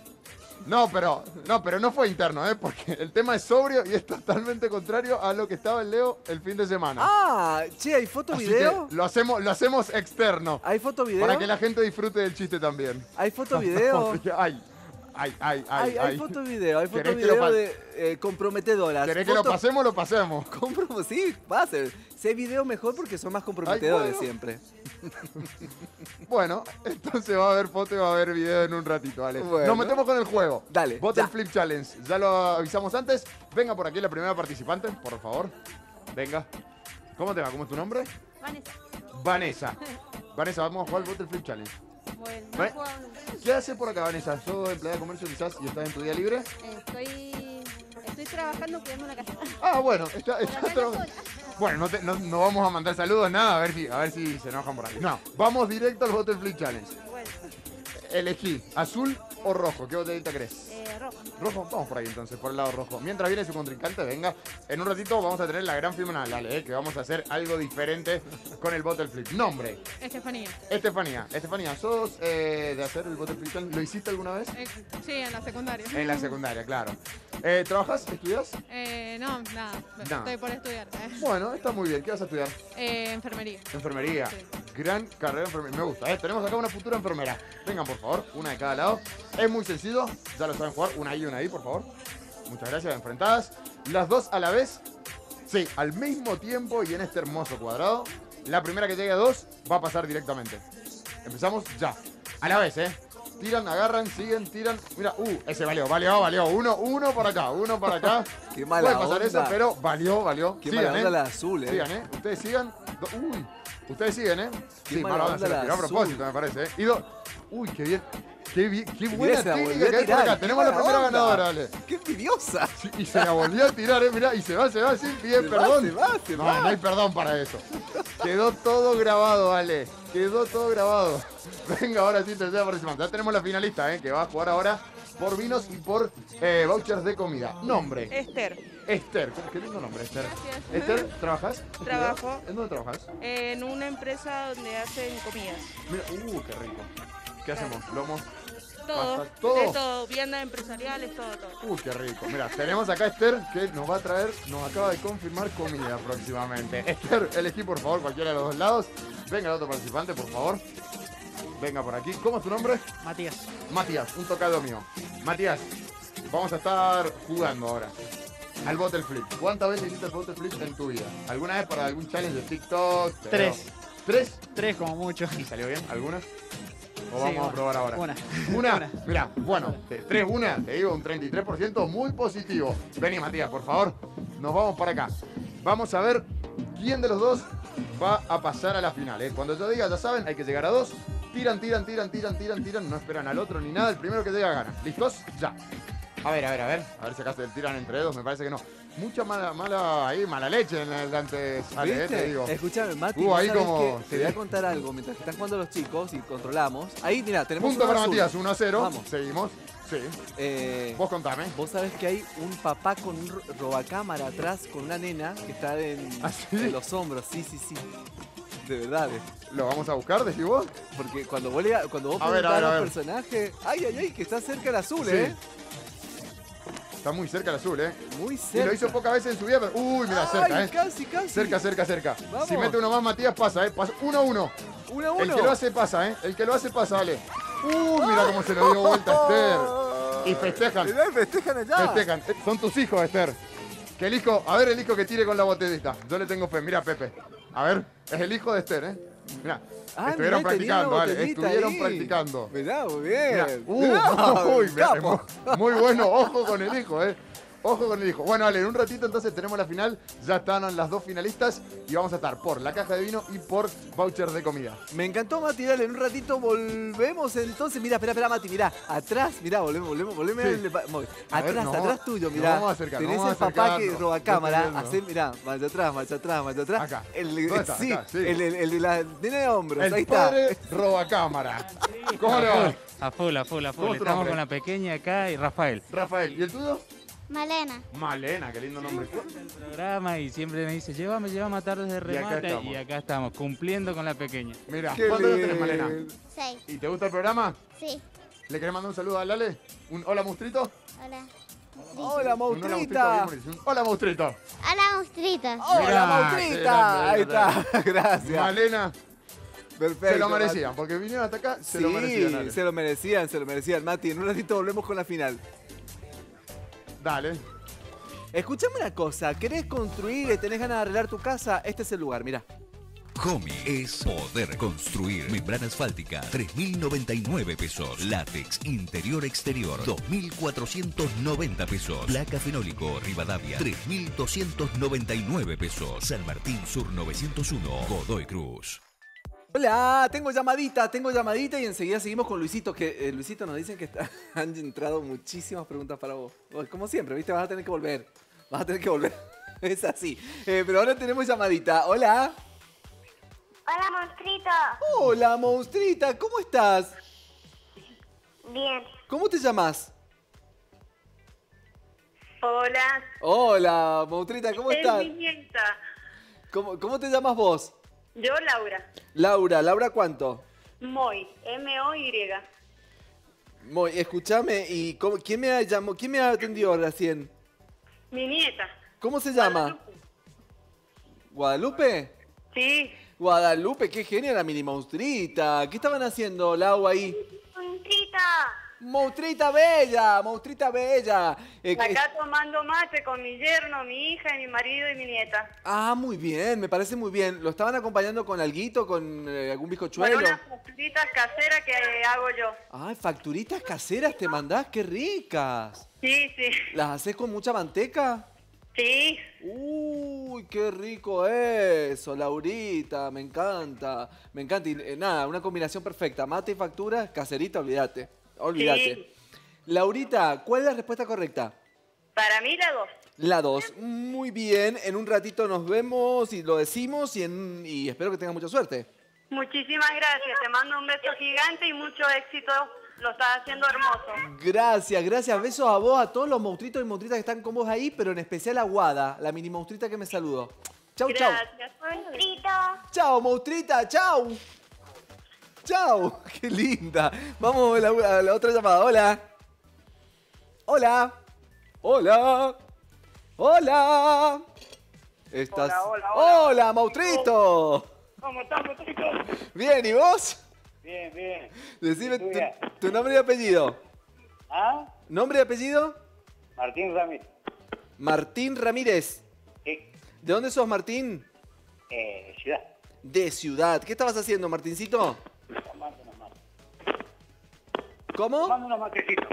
No, pero no, pero no fue interno, ¿eh? Porque el tema es sobrio y es totalmente contrario a lo que estaba el Leo el fin de semana. Ah, che, ¿hay foto Así video? lo hacemos, lo hacemos externo. ¿Hay foto video? Para que la gente disfrute del chiste también. ¿Hay foto video? Ay, ay, ay, ay, Hay, hay ay. foto video, hay foto ¿Querés que lo video de eh, comprometedoras. ¿Querés que lo pasemos? Lo pasemos. Compro- sí, pase. Si hay video mejor porque son más comprometedores bueno. siempre. Bueno, entonces va a haber foto y va a haber video en un ratito, ¿vale? Bueno. Nos metemos con el juego. Dale, Bottle ya. Flip Challenge. Ya lo avisamos antes. Venga por aquí la primera participante, por favor. Venga. ¿Cómo te va? ¿Cómo es tu nombre? Vanessa. Vanessa. Vanessa, vamos a jugar al Bottle Flip Challenge. Bueno, ¿Qué haces por acá, Vanessa? ¿Sos empleada de comercio quizás y estás en tu día libre? estoy, estoy trabajando cuidando una casa. Ah, bueno, está, está. Bueno, no, te- no- no vamos a mandar saludos, nada, a ver si, a ver si se enojan por aquí. No, vamos directo al Bottle Flip Challenge. Bueno, Elegí, azul o rojo. ¿Qué botellita crees? eh, rojo. Rojo, vamos por ahí entonces, por el lado rojo. Mientras viene su contrincante, venga. En un ratito vamos a tener la gran final, dale, eh, que vamos a hacer algo diferente con el Bottle Flip. Nombre, Estefanía. Estefanía. Estefanía, ¿sos eh, de hacer el Bottle Flip? ¿Lo hiciste alguna vez? Eh, sí, en la secundaria. En la secundaria, claro. Eh, ¿Trabajas? ¿Estudias? Eh, no, nada. Nada. Estoy por estudiar. Bueno, está muy bien. ¿Qué vas a estudiar? Enfermería. Enfermería. Sí. Gran carrera enfermería. Me gusta, ¿eh? Tenemos acá una futura enfermera. Vengan, por favor, una de cada lado. Es muy sencillo. Ya lo saben jugar. Una ahí y una ahí, por favor. Muchas gracias, enfrentadas. Las dos a la vez. Sí, al mismo tiempo y en este hermoso cuadrado. La primera que llegue a dos va a pasar directamente. Empezamos ya. A la vez, ¿eh? Tiran, agarran, siguen, tiran. Mira, uh, ese valió, valió, valió. Uno, uno para acá, uno para acá. Qué mala Puede pasar onda. eso, pero valió, valió. Qué Sigan, mala onda ¿eh? la azul, eh. Sigan, ¿eh? Ustedes sigan. Uy, ustedes siguen, ¿eh? Qué sí, mala onda, se la tiró a propósito, me parece, ¿eh? Uy, qué bien. Qué, bien, qué buena técnica que hay por acá. Tenemos la primera onda. ganadora, Ale. ¡Qué envidiosa! Sí, y se la volvió a tirar, ¿eh? Mirá, y se va, se va, sin va, perdón. se va, se no, va. no hay perdón para eso. Quedó todo grabado, Ale. Quedó todo grabado. Venga, ahora sí, tercera participante. Ya tenemos la finalista, ¿eh? Que va a jugar ahora por vinos y por eh, vouchers de comida. Nombre. Esther, Esther. Qué- lindo nombre, Esther. Gracias. Esther, ¿trabajas? Trabajo. ¿En dónde trabajas? en una empresa donde hacen comidas. Mira, uh, qué rico. ¿Qué hacemos? Lomo. Todo, Pasta, todo. de todo, viandas empresariales, todo, todo. Uh, qué rico. Mira, tenemos acá a Esther que nos va a traer, nos acaba de confirmar comida próximamente. Esther, elegí por favor cualquiera de los dos lados. Venga el otro participante, por favor. Venga por aquí. ¿Cómo es tu nombre? Matías. Matías, un tocado mío. Matías, vamos a estar jugando ahora. Al bottle flip. ¿Cuántas veces hiciste el bottle flip en tu vida? ¿Alguna vez para algún challenge de TikTok? Tres. ¿Tres? Tres como mucho. ¿Y salió bien? ¿Alguna? ¿O Sí, vamos a una. probar ahora? Una. ¿Una? Una. Mira, bueno, tres, una, te digo un 33% muy positivo. Vení, Matías, por favor. Nos vamos para acá. Vamos a ver quién de los dos va a pasar a la final. ¿eh? Cuando yo diga, ya saben, hay que llegar a dos. Tiran, tiran, tiran, tiran, tiran, tiran. No esperan al otro ni nada. El primero que llega gana. ¿Listos? Ya. A ver, a ver, a ver. A ver si acá se tiran entre dos. Me parece que no. Mucha mala, mala, ahí, mala leche en el Dante Sale, eh, te digo. Escuchame, Mati, Hubo ¿vos ahí como- te sí. voy a contar algo. Mientras están jugando los chicos y controlamos. Ahí, mira, tenemos Punto uno para azul. Matías, 1 a 0. Vamos. Seguimos. Sí. Eh, Vos contame. Vos sabés que hay un papá con un ro- robacámara atrás con una nena que está en, ¿Ah, sí? en los hombros. Sí, sí, sí. De verdad. eh. ¿Lo vamos a buscar, decís vos? Porque cuando vos, le- cuando vos A ver, a preguntás ver, a ver. los personajes. Ay, ay, ay, que está cerca el azul, Sí. ¿eh? Está muy cerca el azul, ¿eh? Muy Y cerca. lo hizo pocas veces en su vida, pero. Uy, mira, cerca, ¿eh? casi, casi. Cerca, cerca, cerca. Vamos. Si mete uno más, Matías pasa, ¿eh? Pasa 1 a 1. Uno a uno. El que lo hace pasa, ¿eh? El que lo hace pasa, dale. Uy, mira cómo se lo dio vuelta a Esther. Y festejan. Mirá, festejan allá. Festejan. Eh, Son tus hijos, Esther. Que el hijo, a ver el hijo que tire con la botellita. Yo le tengo fe. Mira, Pepe. A ver, es el hijo de Esther, ¿eh? Mira. Ah, estuvieron practicando, vale. Estuvieron ahí. practicando. Mirá, muy bien. Mirá. Uh, Mirá, uy, muy, muy bueno. Ojo con el hijo, ¿eh? Ojo con el hijo. Bueno, Ale, en un ratito entonces tenemos la final. Ya están las dos finalistas y vamos a estar por la caja de vino y por voucher de comida. Me encantó, Mati. Dale, en un ratito volvemos entonces. Mira, espera, espera, Mati. Mira, atrás. Mira, volvemos, volvemos, volvemos. Sí. ver, Atrás, atrás tuyo, mira. vamos a acercar, Tenés vamos el a papá que roba cámara. Hacé, mirá, marcha atrás, marcha atrás, marcha atrás. Acá. El, ¿Dónde está? sí, Acá, sí. El, el- el de la nena de hombros. El Ahí está. padre roba cámara. ¿Cómo le va? A full, a full, a ¿Cómo full. Estamos con la pequeña acá y Rafael. Rafael, ¿y el tuyo? Malena. Malena, qué lindo nombre. El programa y siempre me dice, llévame, llévame a tardes de Y acá remate. estamos. Y acá estamos, cumpliendo con la pequeña. Mira, Qué ¿cuántos años tenés. Malena? Seis. ¿Y te gusta el programa? Sí. ¿Le querés mandar un saludo a Lale? ¿Un hola, monstruito? Hola. Hola, monstruita. hola, monstruito. Hola, monstruita. Hola, monstruita. Ahí está. Gracias. Malena, Perfecto. se lo merecían, porque vinieron hasta acá, se sí, lo merecían. Se lo merecían, se lo merecían. Mati, en un ratito volvemos con la final. Dale. Escuchame una cosa, ¿querés construir y tenés ganas de arreglar tu casa? Este es el lugar, mira. Homi es poder construir. Membrana asfáltica, 3.099 pesos. Látex interior exterior, 2.490 pesos. Placa fenólico Rivadavia, 3.299 pesos. San Martín Sur 901, Godoy Cruz. Hola, tengo llamadita, tengo llamadita y enseguida seguimos con Luisito, que eh, Luisito nos dicen que está- han entrado muchísimas preguntas para vos. Como siempre, ¿viste? Vas a tener que volver. Vas a tener que volver. Es así. Eh, pero ahora tenemos llamadita. Hola. Hola, monstruito. Hola, monstrita, ¿cómo estás? Bien. ¿Cómo te llamas? Hola. Hola, monstrita, ¿cómo Es estás? mi nieta. ¿Cómo, cómo te llamas vos? Yo, Laura. Laura, ¿Laura cuánto? Moy. M-O-Y. Muy, escúchame, ¿y cómo- quién me ha llamó, quién me ha atendido recién? Mi nieta. ¿Cómo se llama? ¿Guadalupe? Sí. Guadalupe, qué genia la mini monstrita. ¿Qué estaban haciendo, Lau, ahí? Monstrita bella, monstrita bella. Eh, que- Acá tomando mate con mi yerno, mi hija, y mi marido y mi nieta. Ah, muy bien, me parece muy bien. ¿Lo estaban acompañando con alguito, con eh, algún bizcochuelo? Con unas facturitas caseras que hago yo. Ay, facturitas caseras te mandás, qué ricas. Sí, sí. ¿Las haces con mucha manteca? Sí. Uy, qué rico eso, Laurita, me encanta, me encanta. Y eh, nada, una combinación perfecta, mate y factura, caserita, olvídate, olvídate. Sí. Laurita, ¿cuál es la respuesta correcta? Para mí la dos. La 2. Muy bien, en un ratito nos vemos y lo decimos y, en- y espero que tengas mucha suerte. Muchísimas gracias. Te mando un beso gigante y mucho éxito. Lo estás haciendo hermoso. Gracias, gracias. Besos a vos, a todos los monstruitos y monstruitas que están con vos ahí, pero en especial a Guada, la mini monstruita que me saludó. Chau, chau. Gracias. Monstruito. Chao, monstruita, chau. Chau, qué linda. Vamos a la, a la otra llamada. Hola. Hola. Hola. Hola. Estás... Hola, hola, hola. Hola, monstruito. ¿Cómo estás, Motrito? Bien, ¿y vos? Bien, bien. Decime ¿Y tú tu, tu nombre y apellido. ¿Ah? ¿Nombre y apellido? Martín Ramírez. Martín Ramírez. Sí. ¿De dónde sos, Martín? Eh, ciudad. De Ciudad. ¿Qué estabas haciendo, Martincito? Tomando unos mates. ¿Cómo? Tomando unos matecitos.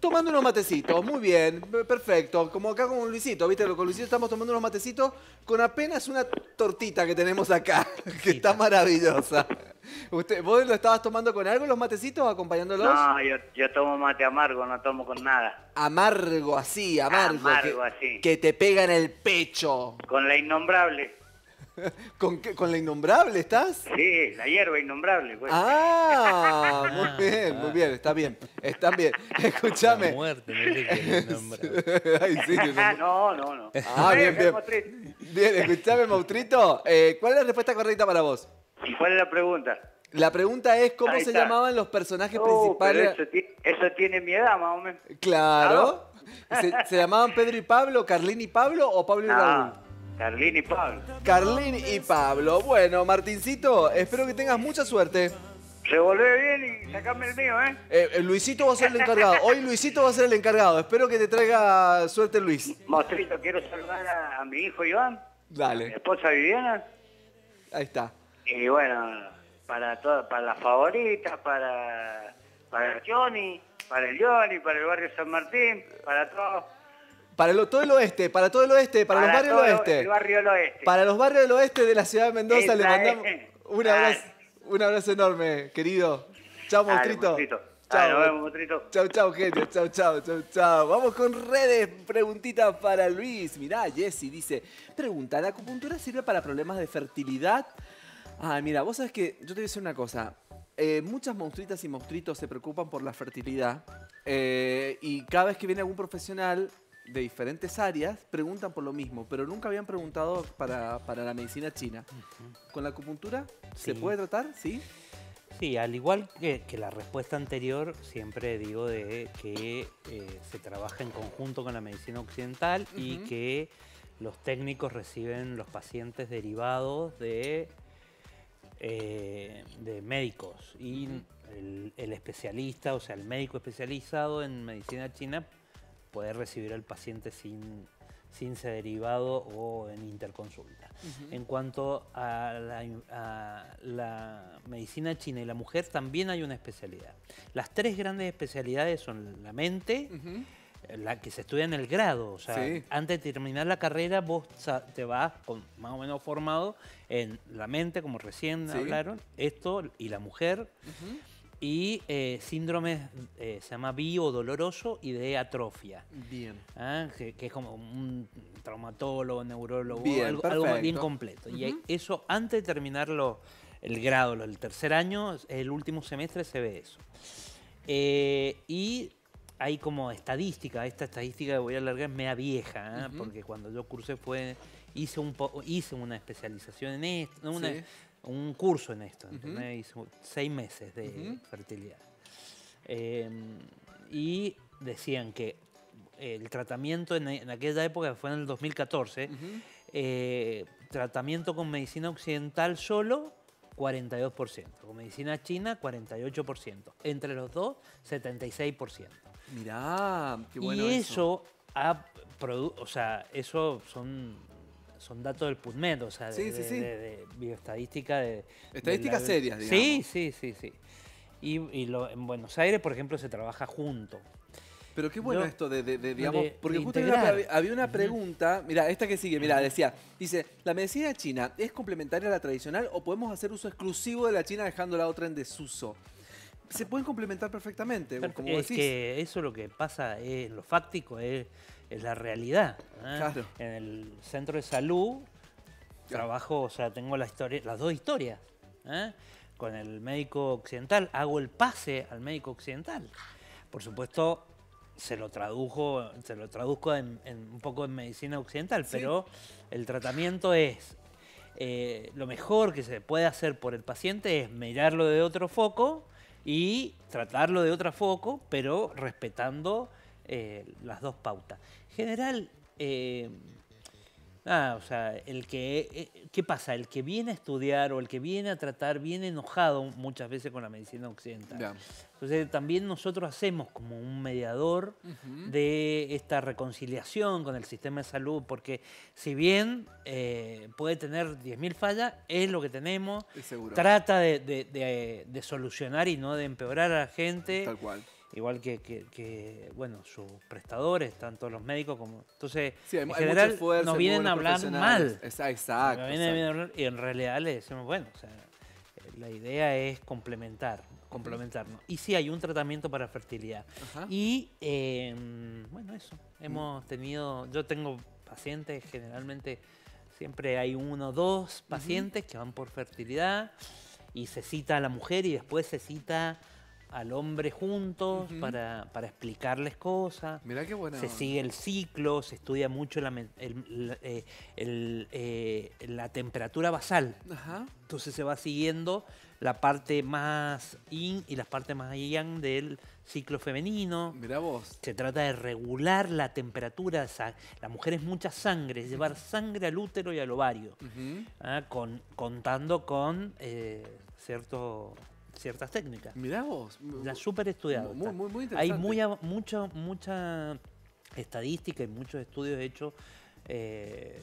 Tomando unos matecitos, muy bien, perfecto. Como acá con Luisito, ¿viste? Con Luisito estamos tomando unos matecitos con apenas una tortita que tenemos acá, que está maravillosa. ¿Usted, ¿Vos lo estabas tomando con algo los matecitos, acompañándolos? No, yo, yo tomo mate amargo, no tomo con nada. Amargo, así, amargo. Amargo, que, así. que te pega en el pecho. Con la innombrable. ¿Con, qué- ¿Con la innombrable estás? Sí, la hierba innombrable. Pues. Ah, muy bien, muy bien, está bien, está bien. Escúchame. muerte, no sé qué nombre. Ay, sí, no, no, no, no. Ah, bien, bien. Bien, escúchame, Mautrito. eh, ¿Cuál es la respuesta correcta para vos? ¿Y cuál es la pregunta? La pregunta es cómo se llamaban los personajes Oh, pero principales. eso, ti- eso tiene mi edad, más o menos. Claro. ¿Se, se llamaban Pedro y Pablo, Carlín y Pablo o Pablo y Raúl? Carlín y Pablo. Carlín y Pablo. Bueno, Martincito, espero que tengas mucha suerte. Revolvé bien y sacame el mío, ¿eh? Eh, eh, Luisito va a ser el encargado. Hoy Luisito va a ser el encargado. Espero que te traiga suerte, Luis. Mostrito, quiero saludar a, a mi hijo Iván, a mi Dale, esposa Viviana, ahí está. y bueno, para toda, para la favorita, para, para el Johnny, para el Johnny, para el barrio San Martín, para todos. Para lo- todo el oeste, para todo el oeste, para, los barrios del oeste. El barrio del oeste. Para los barrios del oeste de la ciudad de Mendoza le mandamos un abrazo, un abrazo enorme, querido. Chao. Dale, Chao. chau, genio. Chau, chau, chau, chau. Vamos con redes. Preguntita para Luis. Mirá, Jessy dice: Pregunta: ¿la acupuntura sirve para problemas de fertilidad? Ah, mira, vos sabés que yo te voy a decir una cosa. Eh, muchas monstruitas y monstruitos se preocupan por la fertilidad. eh, y cada vez que viene algún profesional de diferentes áreas, preguntan por lo mismo, pero nunca habían preguntado para, para la medicina china. ¿Con la acupuntura se puede tratar? ¿Sí? Sí, al igual que, que la respuesta anterior, siempre digo de que eh, se trabaja en conjunto con la medicina occidental y que los técnicos reciben los pacientes derivados de, eh, de médicos y el, el especialista, o sea, el médico especializado en medicina china puede recibir al paciente sin, sin ser derivado o en interconsulta. En cuanto a la, a la medicina china y la mujer, también hay una especialidad. Las tres grandes especialidades son la mente, la que se estudia en el grado. O sea, Sí. antes de terminar la carrera, vos te vas con, más o menos formado en la mente, como recién Sí. hablaron, esto y la mujer. Y eh, síndromes, eh, se llama bio doloroso y de atrofia. Bien. ¿ah? Que, que es como un traumatólogo, neurólogo, Bien, algo, algo bien completo. Y eso antes de terminar lo- el grado, lo- el tercer año, el último semestre se ve eso. Eh, y hay como estadística, esta estadística que voy a alargar es media vieja. Ujú. porque cuando yo cursé fue, hice, un po- hice una especialización en esto, no, una- Sí. Un curso en esto. ¿entendés? Seis meses de fertilidad. Eh, y decían que el tratamiento en, en aquella época, fue en el 2014, Ujú. eh, tratamiento con medicina occidental solo, 42%. Con medicina china, 48%. Entre los dos, 76%. Mirá, qué bueno y eso. eso, ha o sea, eso son, son datos del PubMed, o sea, de, Sí, sí, de- sí. de- de bioestadística. De, Estadísticas la- serias, Sí, digamos. sí, sí, sí. Y, y lo- en Buenos Aires, por ejemplo, se trabaja junto. Pero qué bueno esto de, de- de, digamos, de- porque justo había una, había una pregunta, mira, esta que sigue, mira, decía, dice, ¿la medicina china es complementaria a la tradicional o podemos hacer uso exclusivo de la china dejando la otra en desuso? Se pueden complementar perfectamente, como es decís. que eso lo que pasa es lo fáctico, es, es la realidad. ¿eh? Claro. En el centro de salud trabajo, o sea, tengo la historia, las dos historias. ¿eh? Con el médico occidental, hago el pase al médico occidental. Por supuesto, se lo tradujo, se lo traduzco en, en un poco en medicina occidental, Sí. pero el tratamiento es eh, lo mejor que se puede hacer por el paciente es mirarlo de otro foco y tratarlo de otro foco, pero respetando eh, las dos pautas. En general, eh, nada, o sea, el que, eh, ¿qué pasa? El que viene a estudiar o el que viene a tratar viene enojado muchas veces con la medicina occidental. Entonces también nosotros hacemos como un mediador de esta reconciliación con el sistema de salud, porque si bien eh, puede tener 10.000 fallas, es lo que tenemos, trata de, de- de- de solucionar y no de empeorar a la gente. Tal cual. Igual que, que- que, bueno, sus prestadores, tanto los médicos como... Entonces, Sí, hay, en general nos vienen a hablar mal. Exacto. Nos vienen exacto. hablar- y en realidad le decimos, bueno, o sea, la idea es complementar, complementarnos. Y sí, hay un tratamiento para fertilidad. Ajá. Y eh, bueno, eso. Hemos tenido, yo tengo pacientes, generalmente siempre hay uno o dos pacientes que van por fertilidad y se cita a la mujer y después se cita al hombre juntos para, para explicarles cosas. Mirá qué buena Se onda. sigue el ciclo, se estudia mucho la, el- eh, el, eh, la temperatura basal. Ajá. Entonces se va siguiendo la parte más yin y la parte más yang del ciclo femenino. Mirá vos. Se trata de regular la temperatura. La mujer es mucha sangre, es llevar sangre al útero y al ovario. ¿ah? con, contando con eh, cierto, ciertas técnicas. Mirá vos. Ya súper estudiado. Muy, muy, muy Hay interesante. muy, av- mucha, estadística y muchos estudios hechos eh,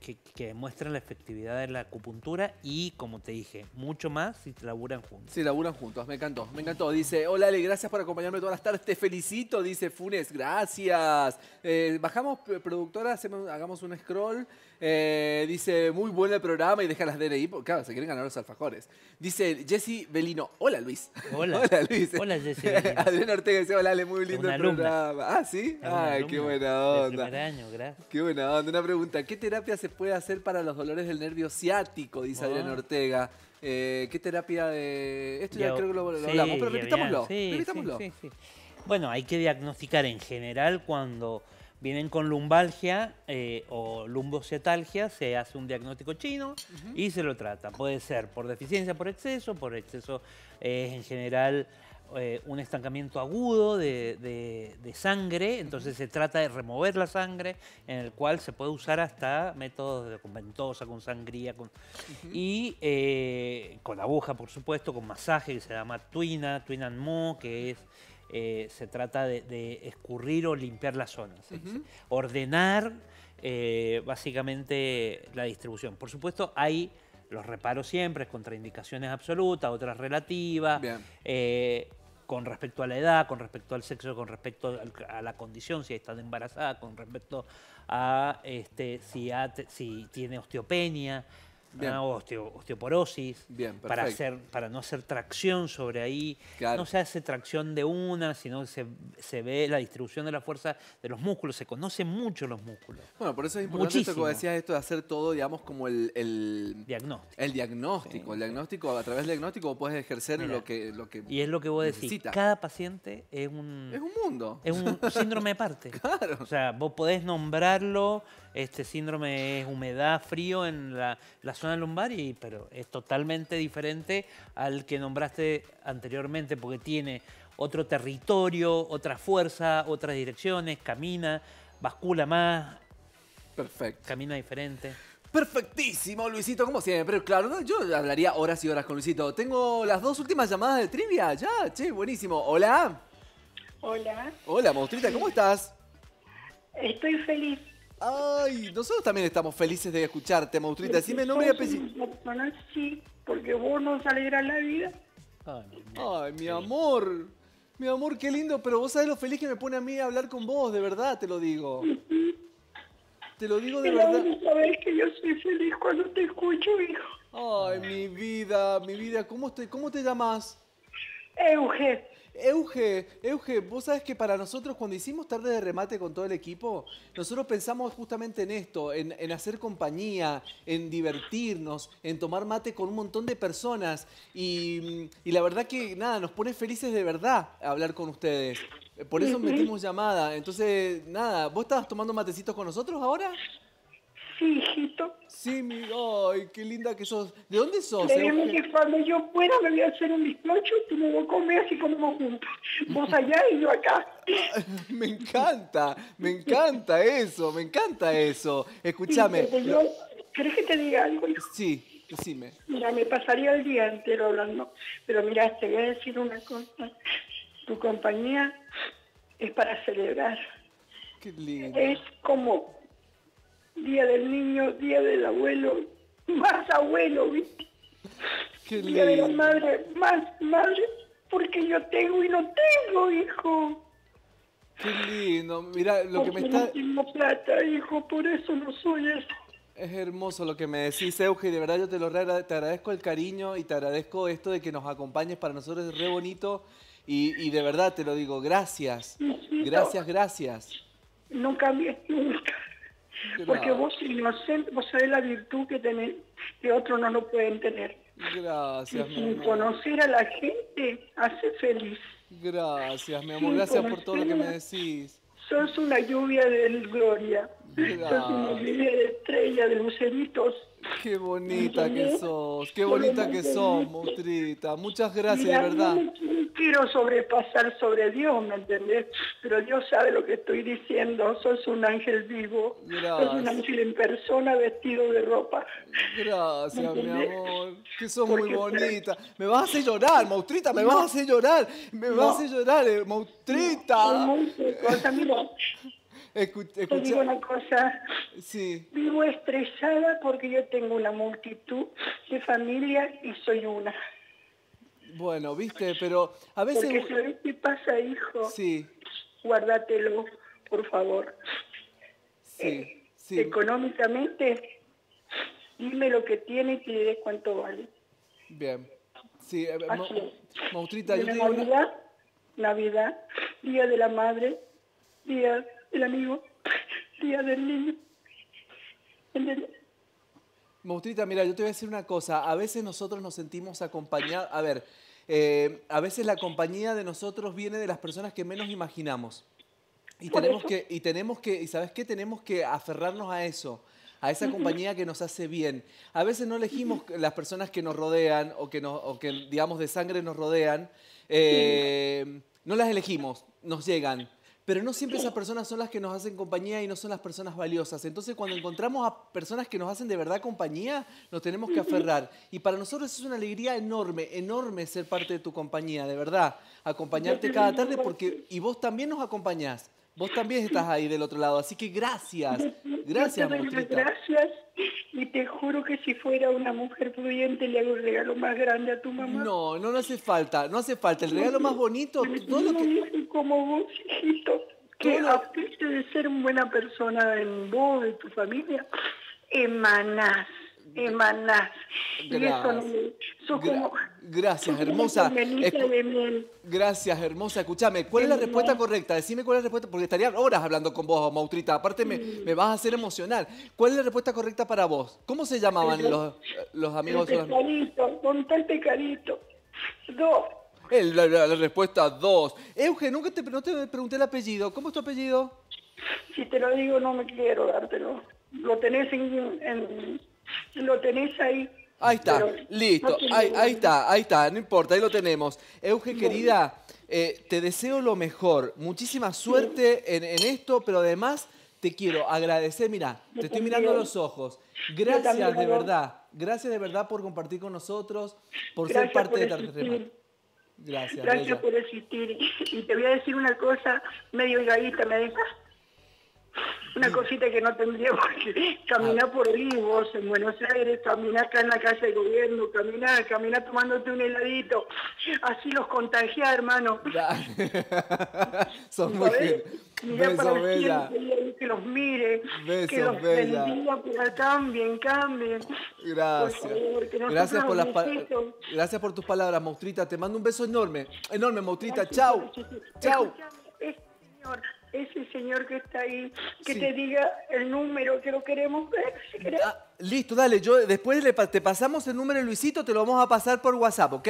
que, que muestran la efectividad de la acupuntura y, como te dije, mucho más si laburan juntos. Sí, laburan juntos, me encantó, me encantó. Dice, hola Ale, gracias por acompañarme todas las tardes, te felicito, dice Funes, gracias. Eh, bajamos, p- productora, hacemos- hagamos un scroll. Eh, dice, muy bueno el programa y deja las DNI, porque claro, se quieren ganar los alfajores. Dice Jessy Belino, hola Luis. Hola. hola Luis. Hola, Jessy Belino. Adrián Ortega dice, hola Ale, muy lindo una el alumna. programa. Ah, ¿sí? Es una Ay, qué alumna buena de onda. primer año, gracias. Qué buena onda. Una pregunta, ¿qué terapia se puede hacer para los dolores del nervio ciático? Dice Ah. Adrián Ortega. Eh, ¿Qué terapia de...? Esto ya, Ya- creo que lo, lo sí, hablamos, pero ya repitámoslo. bien. Sí, repitámoslo. sí, sí, sí. Bueno, hay que diagnosticar en general cuando vienen con lumbalgia eh, o lumbociatalgia, se hace un diagnóstico chino y se lo trata. Puede ser por deficiencia por exceso, por exceso es en general eh, un estancamiento agudo de, de- de sangre, entonces se trata de remover la sangre, en el cual se puede usar hasta métodos de, con ventosa, con sangría, con, y eh, con aguja, por supuesto, con masaje que se llama tuina, tuina and mo, que es eh, se trata de, de escurrir o limpiar la zona, se dice. Ujú. ordenar eh, básicamente la distribución. Por supuesto, hay los reparos siempre, contraindicaciones absolutas, otras relativas, eh, con respecto a la edad, con respecto al sexo, con respecto a la condición, si está embarazada, con respecto a este, si, ha te- si tiene osteopenia. Bien. ah, osteo- osteoporosis, Bien, para, hacer, para no hacer tracción sobre ahí. Claro. No se hace tracción de una, sino se, se ve la distribución de la fuerza de los músculos, se conocen mucho los músculos. Bueno, por eso es importante esto que Muchísimo. decías, esto de hacer todo, digamos, como el... el Diagnóstico. El diagnóstico, el diagnóstico, a través del diagnóstico vos podés ejercer Mira, lo que, lo que Y es lo que vos decís, cada paciente es un, Es un mundo. es un síndrome aparte. Claro. O sea, vos podés nombrarlo, este síndrome es humedad, frío en la, la zona lumbar, y, pero es totalmente diferente al que nombraste anteriormente porque tiene otro territorio, otra fuerza, otras direcciones, camina, bascula más, Perfecto. camina diferente. Perfectísimo, Luisito, como siempre. Claro, ¿no? yo hablaría horas y horas con Luisito. Tengo las dos últimas llamadas de trivia. Ya, che, buenísimo. Hola. Hola, Hola, Monstrita, ¿cómo estás? estoy feliz. Ay, nosotros también estamos felices de escucharte, Monstrita. Decime nombre y apellido. así, porque vos nos alegras la vida. Ay, mi amor. Mi amor, qué lindo, pero vos sabés lo feliz que me pone a mí hablar con vos, de verdad te lo digo. Te lo digo de la verdad. vez que yo soy feliz cuando te escucho, hijo. Ay, mi vida, mi vida, ¿cómo te, cómo te llamas? Euge. Euge, Euge, vos sabés que para nosotros cuando hicimos tarde de remate con todo el equipo, nosotros pensamos justamente en esto, en, en hacer compañía, en divertirnos, en tomar mate con un montón de personas y, y la verdad que nada, nos pone felices de verdad hablar con ustedes. Por eso metimos llamada. Entonces, nada, ¿vos estabas tomando matecitos con nosotros ahora? Sí, hijito. Sí, mi, ay, qué linda que sos. ¿De dónde sos? Euge? que cuando yo pueda me voy a hacer un bizcocho, tú me a comer así como juntos. Vos allá y yo acá. Me encanta, me encanta eso, me encanta eso. Escúchame. Sí, yo- ¿Querés que te diga algo? hijo? Sí, decime. Mira, me pasaría el día entero hablando. Pero mira, te voy a decir una cosa. Tu compañía es para celebrar. Qué lindo. Es como Día del Niño, Día del Abuelo, más abuelo, ¿viste? Qué Día de la. Madre, más madre, porque yo tengo y no tengo, hijo. Qué lindo. Mira, lo que me está. no tengo plata, hijo, por eso no soy eso. Es hermoso lo que me decís, Euge, y de verdad yo te lo re te agradezco el cariño y te agradezco esto de que nos acompañes, para nosotros es re bonito y, y de verdad te lo digo, gracias, gracias, gracias. No cambies nunca. Porque vos inocente, vos sabés la virtud que tenés, que otros no lo pueden tener. Gracias, Y amor. conocer a la gente hace feliz. Gracias, mi amor, gracias por todo lo que me decís. Sos una lluvia de gloria. Sos una lluvia de estrella, de luceritos. Qué bonita que sos, qué bonita que sos, Mautrita. Muchas gracias, de verdad. No quiero sobrepasar sobre Dios, ¿me entendés? Pero Dios sabe lo que estoy diciendo. Sos un ángel vivo. Sos un Gracias. ángel en persona vestido de ropa. Gracias, mi amor. Que sos muy bonita. Me vas a hacer llorar, Mautrita, me vas a hacer llorar. Me vas a hacer llorar, eh, Mautrita. Mira, Escu- te digo escucha. una cosa. Sí. Vivo estresada porque yo tengo una multitud de familia y soy una. Bueno, viste, pero a veces. Porque ¿sabes qué pasa, hijo? Sí, Guárdatelo, por favor. sí, sí. Económicamente, dime lo que tiene y te diré cuánto vale. Bien. Sí, eh, es. Mautrita, yo te digo Navidad, Navidad, Día de la Madre, Día del Amigo, Día del Niño. Mautrita, mira, yo te voy a decir una cosa. A veces nosotros nos sentimos acompañados. A ver, eh, a veces la compañía de nosotros viene de las personas que menos imaginamos. Y tenemos que, y tenemos que, y sabes qué, tenemos que aferrarnos a eso, a esa compañía que nos hace bien. A veces no elegimos las personas que nos rodean o que, nos, o que digamos, de sangre nos rodean. eh, no las elegimos, nos llegan. Pero no siempre esas personas son las que nos hacen compañía y no son las personas valiosas. Entonces, cuando encontramos a personas que nos hacen de verdad compañía, nos tenemos que aferrar. Y para nosotros es una alegría enorme, enorme ser parte de tu compañía, de verdad. Acompañarte cada tarde porque y vos también nos acompañás. Vos también estás ahí del otro lado. Así que gracias. Gracias, Mautrita. gracias y te juro que si fuera una mujer pudiente le hago el regalo más grande a tu mamá. No, no, no hace falta, no hace falta. El regalo más bonito, todo lo que... que... Como vos, hijito, que aparte de ser una buena persona en vos, de tu familia, emanás, emanás. Y eso como... Gracias, hermosa. de. Gracias, hermosa. Escúchame, ¿cuál es la respuesta correcta? Decime cuál es la respuesta, porque estaría horas hablando con vos, Mautrita. Aparte, me, me vas a hacer emocional. ¿Cuál es la respuesta correcta para vos? ¿Cómo se llamaban El- los, los amigos? El pecadito, con tal pecadito. Dos. El- la, respuesta dos. Euge, nunca te, no te pregunté el apellido. ¿Cómo es tu apellido? Si te lo digo, no me quiero dártelo. Lo tenés en... en- lo tenés ahí. Ahí está, listo. no ahí, ahí está, ahí está, no importa, ahí lo tenemos. Euge, querida, eh, te deseo lo mejor. Muchísima suerte en, en esto, pero además te quiero agradecer. Mira, te estoy mirando a los ojos. Gracias también, de verdad. Gracias de verdad por compartir con nosotros, por ser parte por de existir. Remar. Gracias, Gracias bella. por existir. Y te voy a decir una cosa medio egoísta, ¿me dejas? Una cosita que no tendría porque caminar por Olivos en Buenos Aires, caminar acá en la calle de gobierno, caminar, caminar tomándote un heladito, así los contagia, hermano. Sos muy gen- Mirar para bella. que- que los mire, que los bella. bendiga, que cambien, cambien. Gracias. Por favor, que nosotros Gracias por, las. Gracias por tus palabras, Maustrita. Te mando un beso enorme. Enorme, Maustrita. Chau. Escúchame, Ese señor, ese señor que está ahí, que te diga el número que lo queremos ver, si querés. Listo, dale. Yo después le te pasamos el número de Luisito, te lo vamos a pasar por WhatsApp, ¿ok?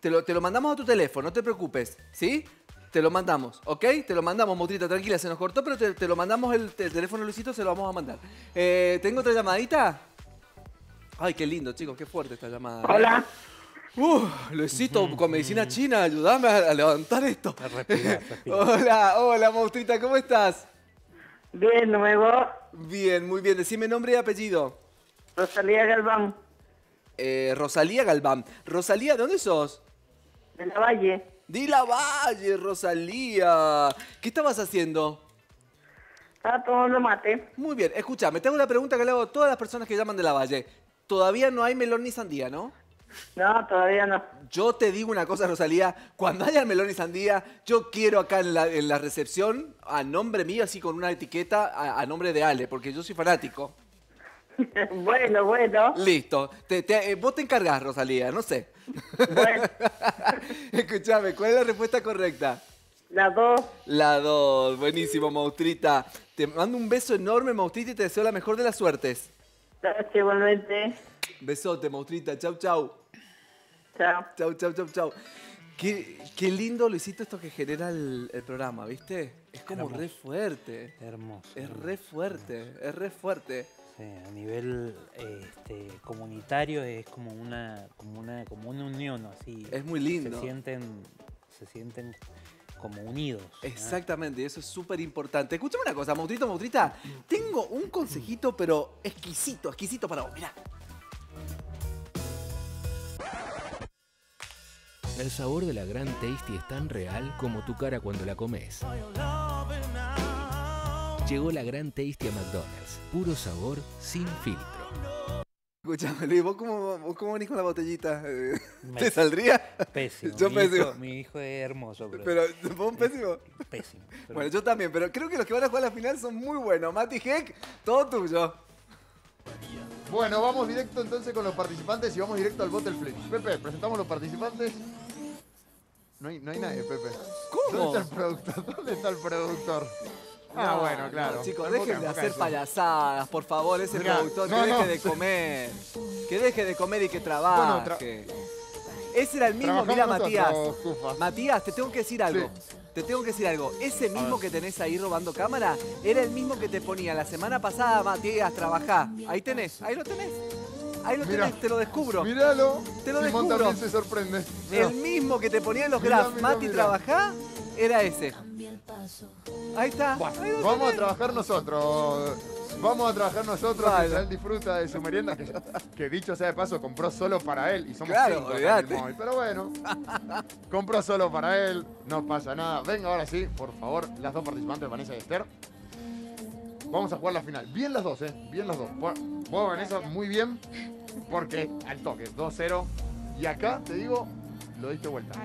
Te lo, te lo mandamos a tu teléfono, no te preocupes, ¿sí? Te lo mandamos, ¿ok? Te lo mandamos, Mautrita, tranquila, se nos cortó, pero te, te lo mandamos el, el teléfono de Luisito, se lo vamos a mandar. Eh, ¿Tengo otra llamadita? Ay, qué lindo, chicos, qué fuerte esta llamada. ¿eh? Hola. Uh, Luisito, con medicina china, ayúdame a, levantar esto. hola, hola, Maustrita, ¿cómo estás? Bien, nuevo. Bien, muy bien. Decime nombre y apellido. Rosalía Galván. Eh, Rosalía Galván. Rosalía, ¿de dónde sos? De la Valle. De la Valle, Rosalía. ¿Qué estabas haciendo? Estaba tomando mate. Muy bien, escúchame, te hago una pregunta que le hago a todas las personas que llaman de la Valle. Todavía no hay melón ni sandía, ¿no? No, todavía no. Yo te digo una cosa, Rosalía. Cuando haya melón y sandía, yo quiero acá en la, en la recepción, a nombre mío, así con una etiqueta, a, a nombre de Ale, porque yo soy fanático. bueno, bueno. Listo. Te- te- eh, vos te encargás, Rosalía, no sé. Escuchame, ¿cuál es la respuesta correcta? La dos. La dos. Buenísimo, Maustrita. Te mando un beso enorme, Maustrita, y te deseo la mejor de las suertes. Gracias, igualmente. Besote, Maustrita. Chau, chau. Chao. Chau, chau, chau, chau. Qué, qué lindo, Luisito, esto que genera el, el programa, ¿viste? Es como Hermoso. re fuerte. Hermoso. Es re fuerte, es re fuerte. Sí, a nivel este, comunitario es como una, como una, como una unión así. Es muy lindo. Se sienten, se sienten como unidos. ¿no? Exactamente, y eso es súper importante. Escúchame una cosa, Mautrito, Mautrita. Tengo un consejito, pero exquisito, exquisito para vos. Mirá. El sabor de la Gran Tasty es tan real como tu cara cuando la comes. Llegó la Gran Tasty a McDonald's. Puro sabor sin filtro. Escúchame, Luis, ¿vos cómo, vos cómo venís con la botellita? ¿Te saldría? Pésimo. Yo mi pésimo. Hijo, mi hijo es hermoso, pero, Pero, ¿vos pésimo? pésimo. pero- Bueno, yo también, pero creo que los que van a jugar a la final son muy buenos. Mati Heck, todo tuyo. Bueno, vamos directo entonces con los participantes y vamos directo al Bottle Flip. Pepe, presentamos los participantes. No hay, no hay nadie, Pepe. ¿Cómo? ¿Dónde está el productor? ¿Dónde está el productor? Ah, No, bueno, claro. chicos, dejen de hacer eso. payasadas, por favor, ese Mirá, productor, no, que deje no. de comer. Que deje de comer y que trabaje. Ese era el mismo, mira Matías. Matías, te tengo que decir algo. Te tengo que decir algo. Ese mismo que tenés ahí robando cámara era el mismo que te ponía la semana pasada, Matías, trabajá. Ahí tenés, ahí lo tenés. Ahí lo Mirá. tenés, te lo descubro. Míralo. Te lo Simón descubro. también se sorprende. Mirá. El mismo que te ponía en los Mirá, graphs, mirá, Mati, mirá. trabajá, era ese. Ahí está. ahí lo Vamos a tenés. trabajar nosotros. Vamos a trabajar nosotros, Vale. él disfruta de su merienda, que, que dicho sea de paso, compró solo para él. Y somos Claro, cinco acá en olvidate. móvil. Pero bueno, compró solo para él, no pasa nada. Venga, ahora sí, por favor, las dos participantes, Vanessa y Esther. Vamos a jugar la final. Bien las dos, ¿eh? Bien las dos. Vos, Vanessa, muy bien, porque al toque, 2-0. Y acá, te digo, lo diste vuelta.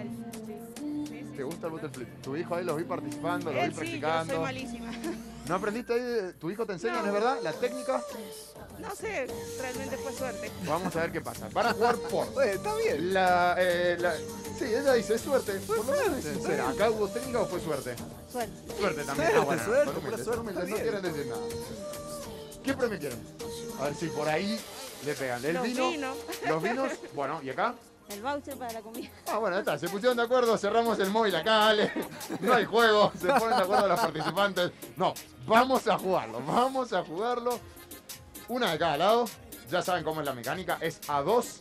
¿Te gusta el bottle flip? Tu hijo ahí los vi participando, los vi sí, yo practicando. soy malísima. ¿No aprendiste ahí? de- ¿Tu hijo te enseña, No. no es verdad? La técnica. No sé, realmente fue suerte. Vamos a ver qué pasa. Van a jugar por. está bien. La, eh, la- sí, ella dice suerte. Por lo menos es suerte, sincera. está ¿Acá hubo técnica o fue suerte? Suerte. Suerte también. Suerte, Ah, bueno, suerte, pura suerte, no bien. quieren decir nada. ¿Qué premio quieren? A ver si por ahí le pegan. El Los vino. vinos. Los vinos. Bueno, ¿y acá? El voucher para la comida. Ah, bueno, ya está, se pusieron de acuerdo, cerramos el móvil acá, Ale. No hay juego, se ponen de acuerdo los participantes. No, vamos a jugarlo, vamos a jugarlo. Una de cada lado, ya saben cómo es la mecánica, es a dos.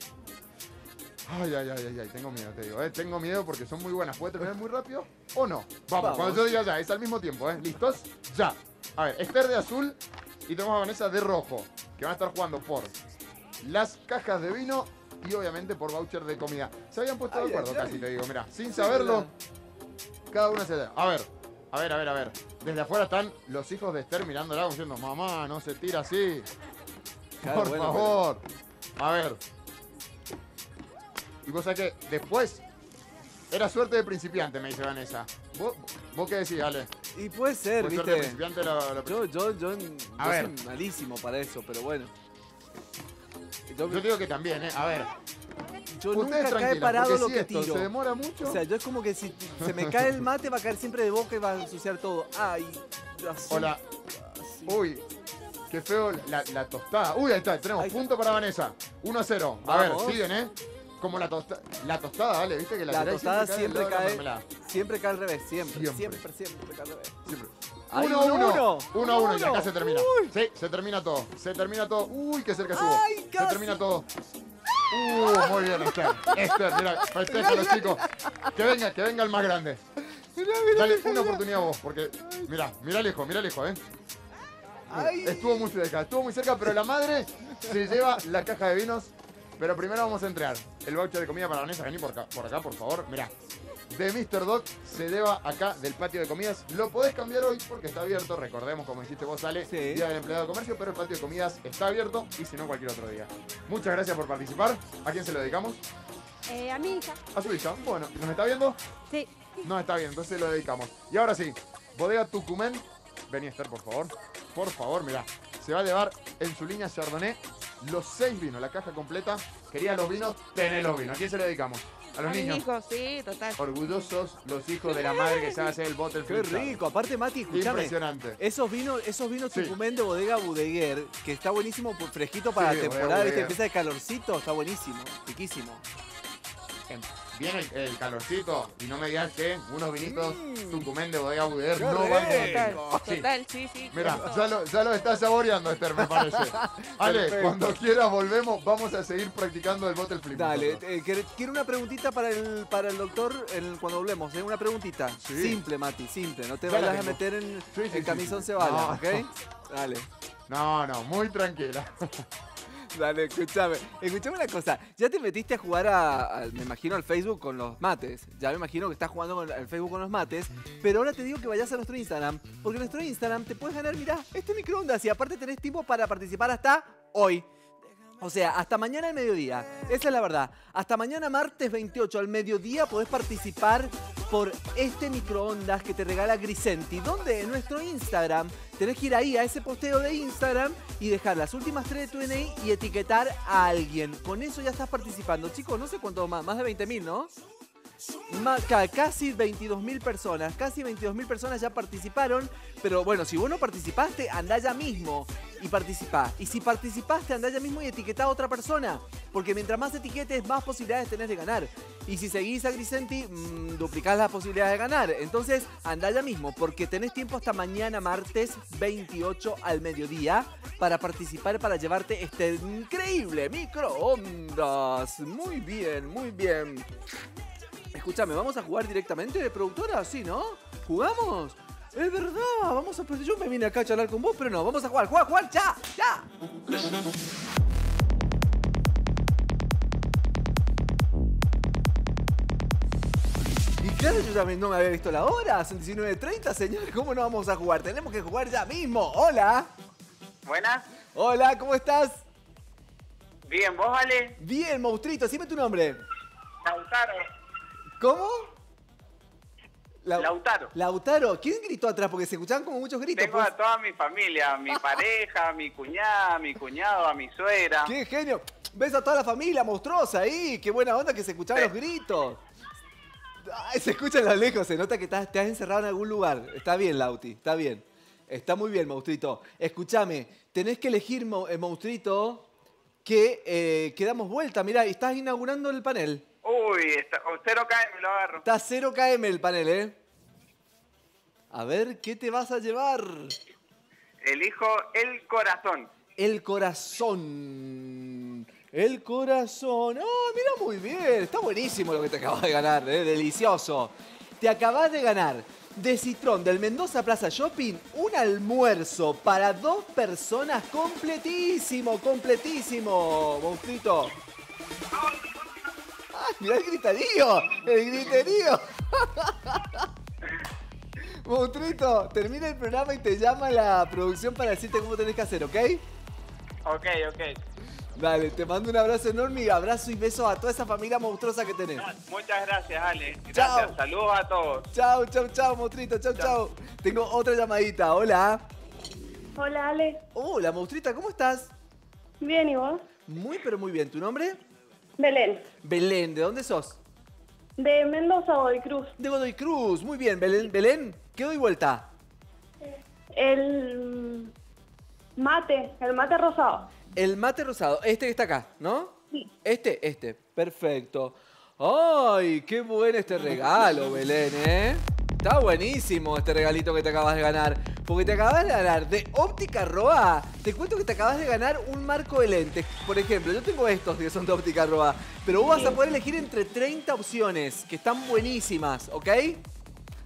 Ay, ay, ay, ay, ay, tengo miedo, te digo, ¿eh? Tengo miedo porque son muy buenas. ¿Puede terminar muy rápido o no? Vamos, Vamos. cuando yo diga ya, es al mismo tiempo, ¿eh? ¿Listos? Ya. A ver, Esther de azul y tenemos a Vanessa de rojo, que van a estar jugando por las cajas de vino y obviamente por voucher de comida. Se habían puesto de acuerdo ay, ay. casi, te digo, mira, sin saberlo, cada una se da. A ver, a ver, a ver, a ver. Desde afuera están los hijos de Esther mirándola como diciendo, mamá, no se tira así. Claro, por bueno, favor. A ver. Y vos sabés que después era suerte de principiante, me dice Vanessa. ¿Vos, vos qué decís, Ale? Y puede ser, ¿Fue suerte de ¿viste? principiante lo, lo- Yo, yo, yo, A yo ver. soy malísimo para eso, pero bueno. Yo, Yo digo que también, ¿eh? A ver. yo Ustedes nunca cae parado lo si que esto tiro. se demora mucho. O sea, yo es como que si se me cae el mate va a caer siempre de boca y va a ensuciar todo. Ay, así. Hola. Uy, qué feo la, la tostada. Uy, ahí está, tenemos punto para Vanessa. 1 a 0. A Vamos. ver, siguen, ¿eh? Como la, tosta la tostada, ¿vale? ¿Viste que la, tostada siempre cae, siempre cae al revés, siempre, Siempre. siempre, siempre, cae al revés. Siempre. Ay, 1 a 1. uno, 1 a 1 y acá se termina. Sí, se termina todo. Se termina todo. Uy, qué cerca estuvo. Se termina todo. Uh, muy bien, Esther. Esther, mira, festeja los chicos. Que venga, que venga el más grande. Dale una oportunidad a vos, porque. Mira, mira lejos, mira lejos, ¿eh? Ay. Estuvo muy cerca, estuvo muy cerca, pero la madre se lleva la caja de vinos. Pero primero vamos a entregar el voucher de comida para Vanessa. Vení por acá, por acá, por favor. Mira, de Mr. Dog se lleva acá del patio de comidas. Lo podés cambiar hoy porque está abierto. Recordemos, como dijiste vos, Ale, Sí. Día del Empleado de Comercio, pero el patio de comidas está abierto y si no, cualquier otro día. Muchas gracias por participar. ¿A quién se lo dedicamos? Eh, a mi hija. A su hija. Bueno, ¿nos está viendo? Sí. No, está bien, entonces lo dedicamos. Y ahora sí, Bodega Tucumán. Vení, Esther, por favor. Por favor, mirá. se va a llevar en su línea Chardonnay los seis vinos, la caja completa. Quería los vinos, tenés los vinos. ¿A quién se lo dedicamos? A los mis niños. hijos, sí, total. Orgullosos los hijos de la madre que sabe hacer el bottle Qué rico. Aparte, Mati, escúchame. Impresionante. Esos vinos, esos vinos Sí. Tucumén de bodega Budeguer, que está buenísimo, fresquito para Sí, la temporada, ¿viste? Budeguer. Empieza de calorcito, está buenísimo, riquísimo. Viene el, el calorcito y no me digas que unos vinitos Tucumén de bodega Buder Mm. No van Total. Sí. total, sí, sí. Mira, ya lo, ya lo estás saboreando, Esther, me parece. Ale, Perfecto. cuando quieras volvemos, vamos a seguir practicando el bottle flip. Dale, eh, quiero- una preguntita para el, para el doctor cuando volvemos. ¿eh? Una preguntita. Sí. Simple, Mati, simple. No te vayas a meter en Sí, sí, el sí, camisón sí. se No, ¿ok? no. Dale. No, no, muy tranquila. Dale, escúchame. Escúchame una cosa. Ya te metiste a jugar a, me imagino, al Facebook con los mates. Ya me imagino que estás jugando al Facebook con los mates. Pero ahora te digo que vayas a nuestro Instagram. Porque en nuestro Instagram te puedes ganar, mirá, este microondas. Y aparte tenés tiempo para participar hasta hoy. O sea, hasta mañana al mediodía. Esa es la verdad. Hasta mañana martes 28 al mediodía podés participar por este microondas que te regala Grisenti. Donde en nuestro Instagram tenés que ir ahí a ese posteo de Instagram y dejar las últimas tres de tu DNI y etiquetar a alguien. Con eso ya estás participando. Chicos, no sé cuánto más. Más de 20.000, ¿no? Casi 22.000 personas, casi 22.000 personas ya participaron, pero bueno, si vos no participaste, andá ya mismo y participá. Y si participaste, andá ya mismo y etiquetá a otra persona, porque mientras más etiquetes, más posibilidades tenés de ganar. Y si seguís a Grisenti, mm, duplicás las posibilidades de ganar. Entonces, andá ya mismo, porque tenés tiempo hasta mañana martes 28 al mediodía para participar, para llevarte este increíble microondas. Muy bien, muy bien. Escúchame, ¿vamos a jugar directamente, productora? Sí, ¿no? ¿Jugamos? Es verdad, vamos a... Yo me vine acá a charlar con vos, pero no, vamos a jugar, jugar, jugar, ya, ya. Y claro, yo también no me había visto la hora, son 19.30, señores, ¿cómo no vamos a jugar? Tenemos que jugar ya mismo. Hola. Buenas. Hola, ¿cómo estás? Bien, ¿vos, vale? Bien, monstruito, decime tu nombre. Lautaro. ¿Cómo? Lau- Lautaro. Lautaro, ¿quién gritó atrás? Porque se escuchaban como muchos gritos. Tengo pues. a toda mi familia, a mi pareja, a mi cuñada, a mi cuñado, a mi suegra. ¡Qué genio! Ves a toda la familia monstruosa ahí. ¡Qué buena onda que se escuchaban los gritos! Ay, se escucha a lo lejos, se nota que estás- te has encerrado en algún lugar. Está bien, Lauti, está bien. Está muy bien, monstruito. Escúchame, tenés que elegir, mo- eh, monstruito, que, eh, que damos vuelta. Mirá, estás inaugurando el panel. Uy, está, con cero cae me lo agarro. Está 0 km el panel, ¿eh? A ver, ¿qué te vas a llevar? Elijo el corazón. El corazón. El corazón. Oh, mira muy bien. Está buenísimo lo que te acabas de ganar, ¿eh? Delicioso. Te acabas de ganar de Citrón del Mendoza Plaza Shopping un almuerzo para dos personas completísimo, completísimo, monstruito. ¡Ay, mirá el griterío! ¡El griterío! Monstruito, termina el programa y te llama la producción para decirte cómo tenés que hacer, ¿ok? Ok, ok. Dale, te mando un abrazo enorme y abrazo y besos a toda esa familia monstruosa que tenés. Muchas gracias, Ale. Gracias. Chao. Saludos a todos. Chao, chao, chao, monstruito, chao, chao. Tengo otra llamadita, hola. Hola, Ale. Hola, monstruita, ¿cómo estás? Bien, ¿y vos? Muy, pero muy bien. ¿Tu nombre? Belén. Belén, ¿de dónde sos? De Mendoza, Godoy Cruz. De Godoy Cruz, muy bien. Belén, Belén, ¿qué doy vuelta? El mate, el mate rosado. El mate rosado, este que está acá, ¿no? Sí. Este, este, perfecto. ¡Ay, qué bueno este regalo, Belén, eh! Está buenísimo este regalito que te acabas de ganar. Porque te acabas de ganar de Óptica Roa. Te cuento que te acabas de ganar un marco de lentes. Por ejemplo, yo tengo estos que son de Óptica Roa. Pero vos vas a poder elegir entre 30 opciones que están buenísimas, ¿ok?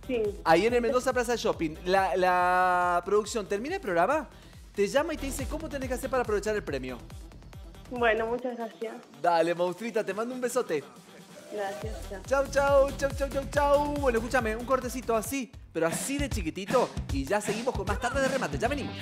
Sí. Ahí en el Mendoza Plaza Shopping. La, la producción termina el programa, te llama y te dice cómo tenés que hacer para aprovechar el premio. Bueno, muchas gracias. Dale, monstruita, te mando un besote. Gracias. chao. Chau, chau, chau, chau, chau, chau. Bueno, escúchame, un cortecito así, pero así de chiquitito. Y ya seguimos con más tarde de remate. Ya venimos.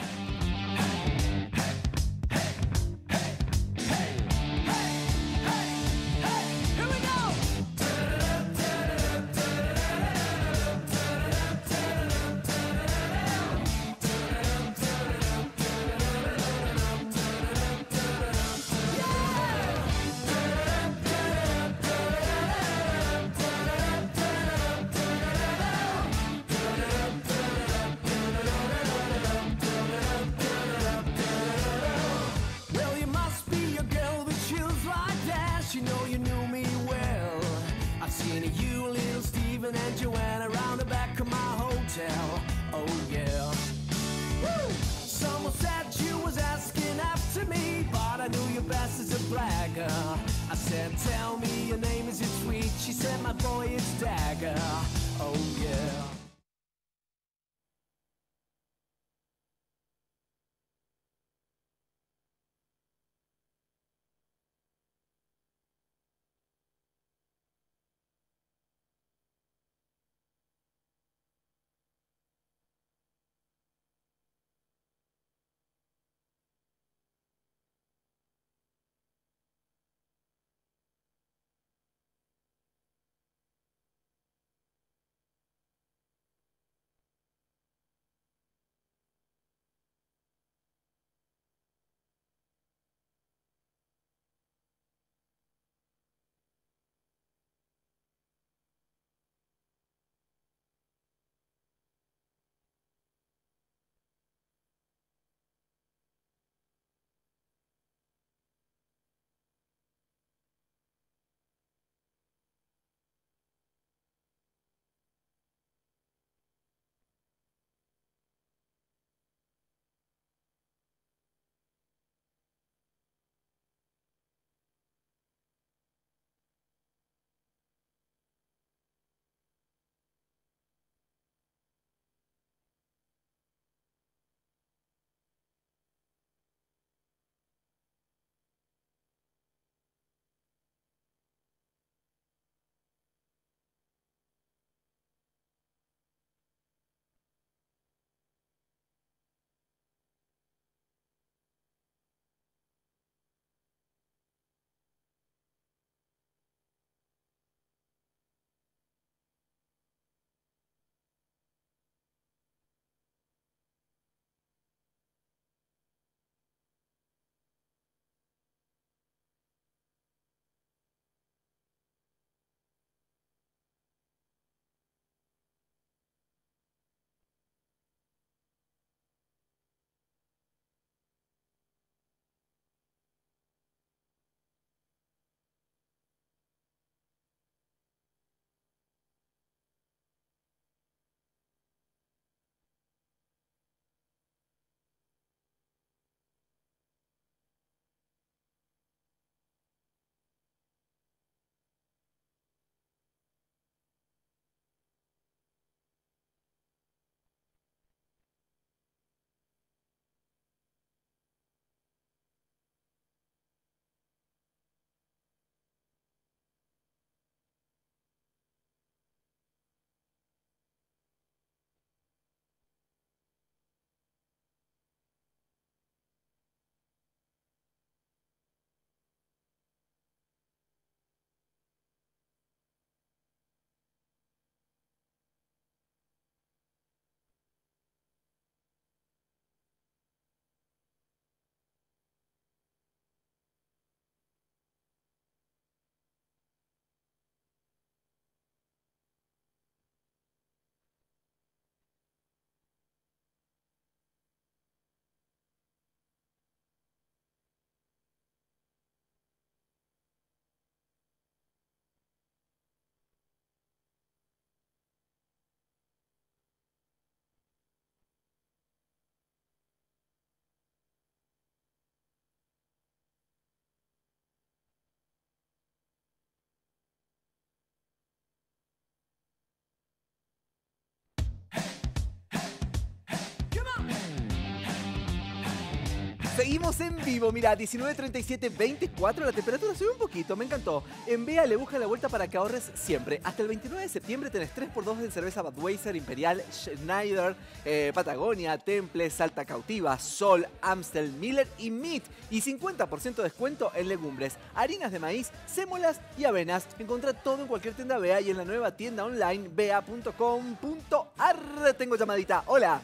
Seguimos en vivo, mira, 19.37, 24, la temperatura sube un poquito, me encantó. En Bea le busca la vuelta para que ahorres siempre. Hasta el 29 de septiembre tenés 3x2 en cerveza Budweiser, Imperial, Schneider, eh, Patagonia, Temple, Salta Cautiva, Sol, Amstel, Miller y Meat. Y 50% de descuento en legumbres, harinas de maíz, sémolas y avenas. Encontrá todo en cualquier tienda Bea y en la nueva tienda online bea.com.ar. Tengo llamadita, hola.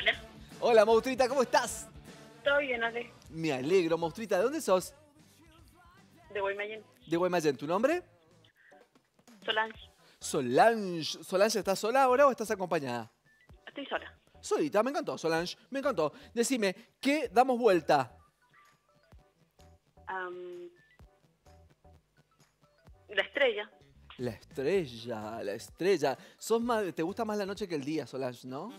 Hola. Hola, Maustrita, ¿cómo estás? Todo bien, Ale. Me alegro, Maustrita. ¿De dónde sos? De Guaymallén. De Guaymallén. ¿Tu nombre? Solange. Solange. ¿Solange estás sola ahora o estás acompañada? Estoy sola. Solita, me encantó, Solange. Me encantó. Decime, ¿qué damos vuelta? La estrella. La estrella, la estrella. Sos más, te gusta más la noche que el día, Solange, ¿no?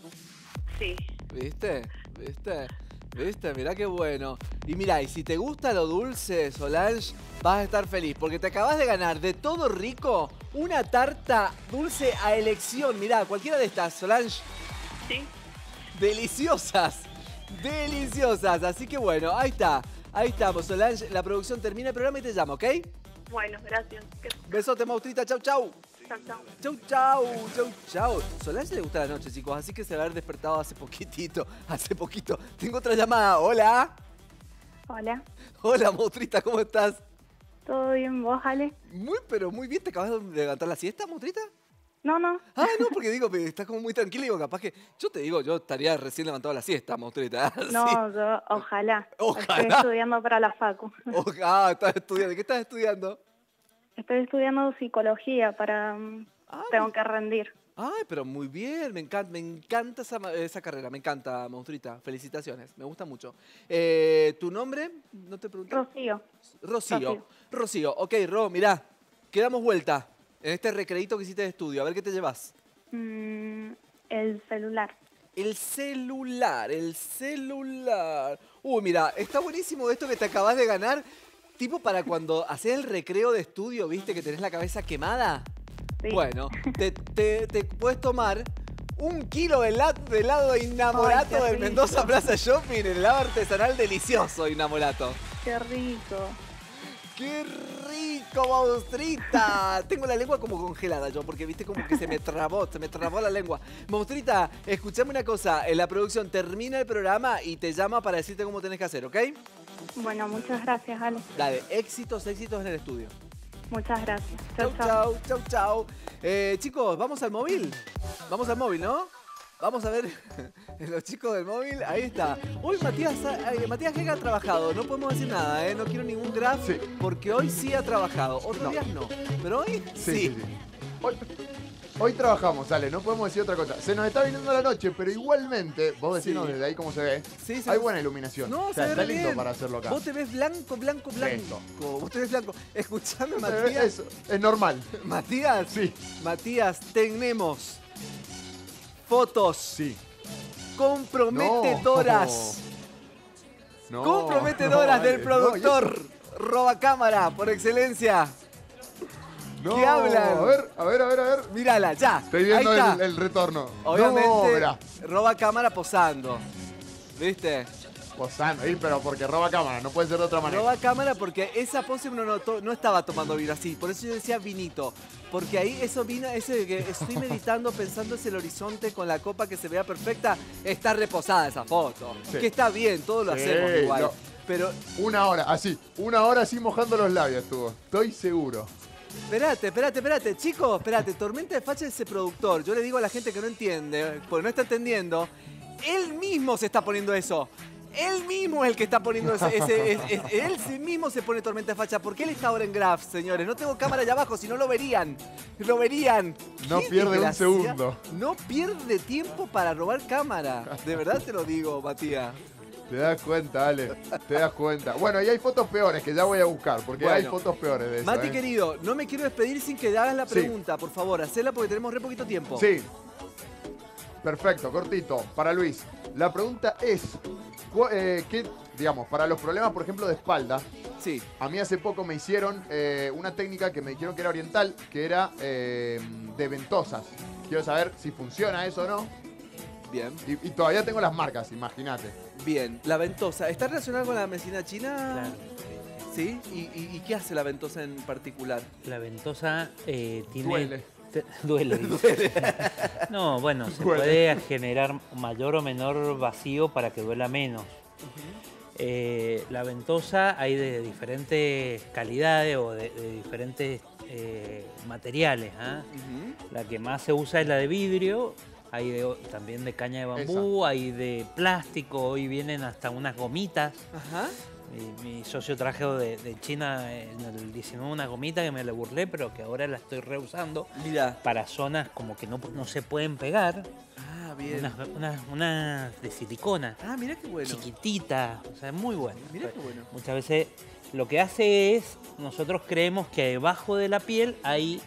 Sí. ¿Viste? ¿Viste? ¿Viste? Mirá qué bueno. Y mirá, y si te gusta lo dulce, Solange, vas a estar feliz. Porque te acabas de ganar de todo rico una tarta dulce a elección. Mirá, cualquiera de estas, Solange. Sí. Deliciosas. Deliciosas. Así que bueno, ahí está. Ahí estamos, Solange. La producción termina el programa y te llamo, ¿ok? Bueno, gracias. Besote, maustrita. Chau, chau. Chao. Chau, chau, chau, chau. Solange le gusta la noche, chicos, así que se va a haber despertado hace poquitito, hace poquito. Tengo otra llamada. Hola. Hola, Hola, monstruita, ¿cómo estás? ¿todo bien vos, Ale? Muy, pero muy bien. ¿Te acabas de levantar la siesta, monstruita? No, no. Ah, no, porque digo, estás como muy tranquila y digo, capaz que... Yo te digo, yo estaría recién levantado la siesta, monstruita. No, yo, ojalá. Ojalá. Estoy estudiando para la FACU. Oh, ah, estás estudiando. ¿Qué estás estudiando? Estoy estudiando psicología para... mm, tengo que rendir. Ay, pero muy bien, me encanta, me encanta esa, esa carrera, me encanta, monstruita. Felicitaciones, me gusta mucho. Eh, ¿Tu nombre? No te pregunté. Rocío. Rocío. Rocío. Rocío. Ok, Ro, mirá, quedamos vuelta en este recreito que hiciste de estudio. A ver qué te llevas. Mm, el celular. El celular, el celular. Uy, mira, está buenísimo esto que te acabas de ganar. Tipo para cuando haces el recreo de estudio, ¿viste? Que tenés la cabeza quemada. Bueno, te, te- te puedes tomar un kilo de helado, de helado inamorato Ay, del. Mendoza Plaza Shopping, el helado artesanal delicioso inamorato. Qué rico. ¡Qué rico, monstrita! Tengo la lengua como congelada yo, porque viste como que se me trabó, se me trabó la lengua. Monstrita, escuchame una cosa, en la producción termina el programa y te llama para decirte cómo tenés que hacer, ¿ok? Bueno, muchas gracias, Ale. Dale, éxitos, éxitos en el estudio. Muchas gracias. Chau, chau, chau, chau. Eh, chicos, vamos al móvil. Vamos al móvil, ¿no? Vamos a ver los chicos del móvil. Ahí está. Hoy Matías, eh, Matías Gega ha trabajado. No podemos decir nada, ¿eh? No quiero ningún graf porque hoy sí ha trabajado. Otros días no. Pero hoy sí. Sí, sí, sí. Hoy, hoy trabajamos, Ale, no podemos decir otra cosa. Se nos está viniendo la noche, pero igualmente, vos decimos Sí. desde ahí cómo se ve. Sí, Hay buena iluminación. No, o sea, se ve está lindo bien. para hacerlo acá. Vos te ves blanco, blanco, blanco. Vos te ves blanco. Escuchame, Matías. es, es normal. Matías. Sí. Matías, tenemos fotos. Sí. Comprometedoras. No, comprometedoras no, del Ale, productor. Roba cámara, por excelencia. No, ¿Qué hablan? A ver, a ver, a ver, a ver. Mírala, ya. Estoy viendo Ahí está. el, el retorno. Obviamente, No, roba cámara posando. ¿Viste? Posando, sí, pero porque roba cámara, no puede ser de otra manera. Roba cámara porque esa pose uno no, estaba tomando vino así. Por eso yo decía vinito. Porque ahí eso vino, ese de que estoy meditando, pensando es el horizonte con la copa que se vea perfecta. Está reposada esa foto. Sí. Que está bien, todo lo Sí, hacemos igual. no. Pero Una hora, así. Una hora así mojando los labios estuvo. Estoy seguro. Espérate, espérate, espérate, chicos, espérate. Tormenta de facha es ese productor. Yo le digo a la gente que no entiende, porque no está entendiendo. Él mismo se está poniendo eso. Él mismo es el que está poniendo ese. ese- es- es- él sí mismo se pone tormenta de facha. ¿Por qué él está ahora en Graph, señores? No tengo cámara allá abajo, si no lo verían. Lo verían. No Qué pierde un desgracia. segundo. No pierde tiempo para robar cámara. De verdad te lo digo, Matías. Te das cuenta, Ale. Te das cuenta. Bueno, y hay fotos peores que ya voy a buscar, porque hay fotos peores de eso. Mati, ¿eh? querido, no me quiero despedir sin que hagas la Sí. pregunta. Por favor, hacela porque tenemos re poquito tiempo. Sí. Perfecto, cortito. Para Luis, la pregunta es, eh, ¿qué, digamos, para los problemas, por ejemplo, de espalda? Sí. A mí hace poco me hicieron eh, una técnica que me dijeron que era oriental, que era eh, de ventosas. Quiero saber si funciona eso o no. Bien. Y, y todavía tengo las marcas, imagínate. Bien, la ventosa. ¿Está relacionada con la medicina china? ¿Sí? ¿Y, y- y qué hace la ventosa en particular? La ventosa eh, tiene... Duele. te- duele. no, bueno, se Duele. puede generar mayor o menor vacío para que duela menos. Eh, la ventosa hay de diferentes calidades o de, de diferentes eh, materiales. ¿ah? La que más se usa es la de vidrio, hay de también de caña de bambú, hay de plástico, hoy vienen hasta unas gomitas. Ajá. Mi, mi socio trajo de, de China en el 19 una gomita que me le burlé, pero que ahora la estoy reusando Mira. para zonas como que no, no se pueden pegar. Ah, bien. Unas, unas- unas de silicona. Ah, mira qué bueno. Chiquitita, o sea, muy buena. Mira qué bueno. Muchas veces lo que hace es, nosotros creemos que debajo de la piel hay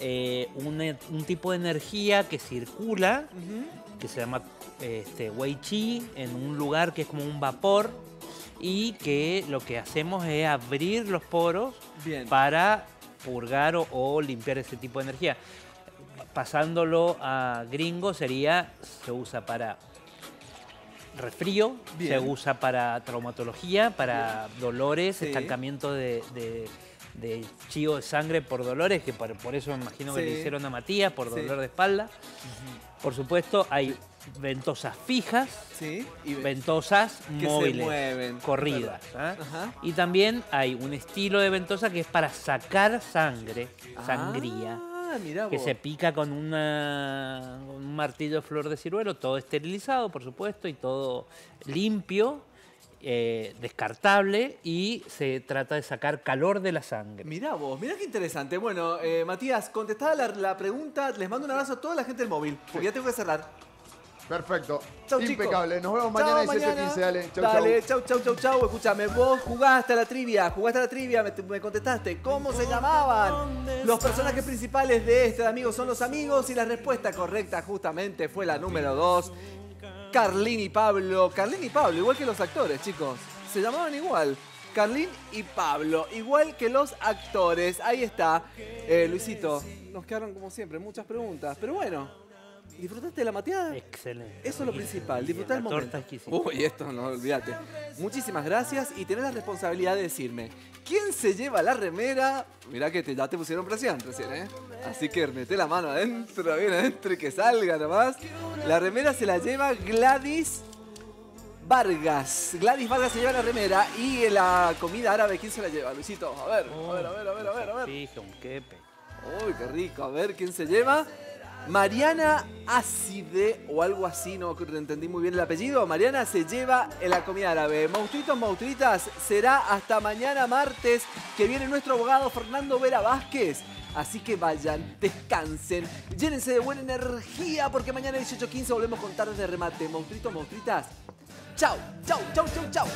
eh, un, e- un tipo de energía que circula, que se llama este, Wei Chi, en un lugar que es como un vapor y que lo que hacemos es abrir los poros Bien. para purgar o, o limpiar ese tipo de energía. Pasándolo a gringo sería, se usa para resfrío, Bien. se usa para traumatología, para dolores, Sí. estancamiento de, de, de chío de sangre por dolores, que por, por eso me imagino que le hicieron a Matías, por Sí. dolor de espalda. Por supuesto, hay ventosas fijas. Y ve- ventosas que móviles, se mueven. corridas. ¿ah? Y también hay un estilo de ventosa que es para sacar sangre, sangría, Ah, que se pica con una, un martillo de flor de ciruelo, todo esterilizado, por supuesto, y todo limpio, eh, descartable, y se trata de sacar calor de la sangre. Mirá vos, mirá qué interesante. Bueno, eh, Matías, contestada la, la pregunta, les mando un abrazo a toda la gente del móvil, porque ya tengo que cerrar. Perfecto. Chau, chicos. Impecable. Nos vemos mañana Chau, a 17.15. mañana. Dale. Chau, Dale, chau. chau, chau, chau, chau. Escúchame, vos jugaste a la trivia, jugaste a la trivia, me, me contestaste. ¿Cómo se llamaban? Los personajes principales de este de Amigos son los amigos y la respuesta correcta justamente fue la número 2. Carlín y Pablo. Carlín y Pablo, igual que los actores, chicos. Se llamaban igual. Carlín y Pablo, igual que los actores. Ahí está. Eh, Luisito, nos quedaron como siempre muchas preguntas. Pero bueno, ¿disfrutaste de la mateada? Excelente. Eso es lo principal, disfrutar el momento. torta exquisita. Uy, esto no, olvídate. Muchísimas gracias y tenés la responsabilidad de decirme, ¿quién se lleva la remera? Mirá que te, ya te pusieron presión recién, ¿eh? Así que mete la mano adentro, bien adentro y que salga nomás. La remera se la lleva Gladys Vargas. Gladys Vargas se lleva la remera y en la comida árabe, ¿quién se la lleva? Luisito, a ver, a ver, a ver, a ver, a ver, a ver. Fija, un quepe. Uy, qué rico. A ver quién se lleva. Mariana Ácide o algo así, no entendí muy bien el apellido. Mariana se lleva en la comida árabe. Maustritos, maustritas, será hasta mañana martes que viene nuestro abogado Fernando Vera Vázquez. Así que vayan, descansen, llénense de buena energía porque mañana 18.15 volvemos con tardes de remate. Maustritos, maustritas, chau, chau, chau, chau, chau.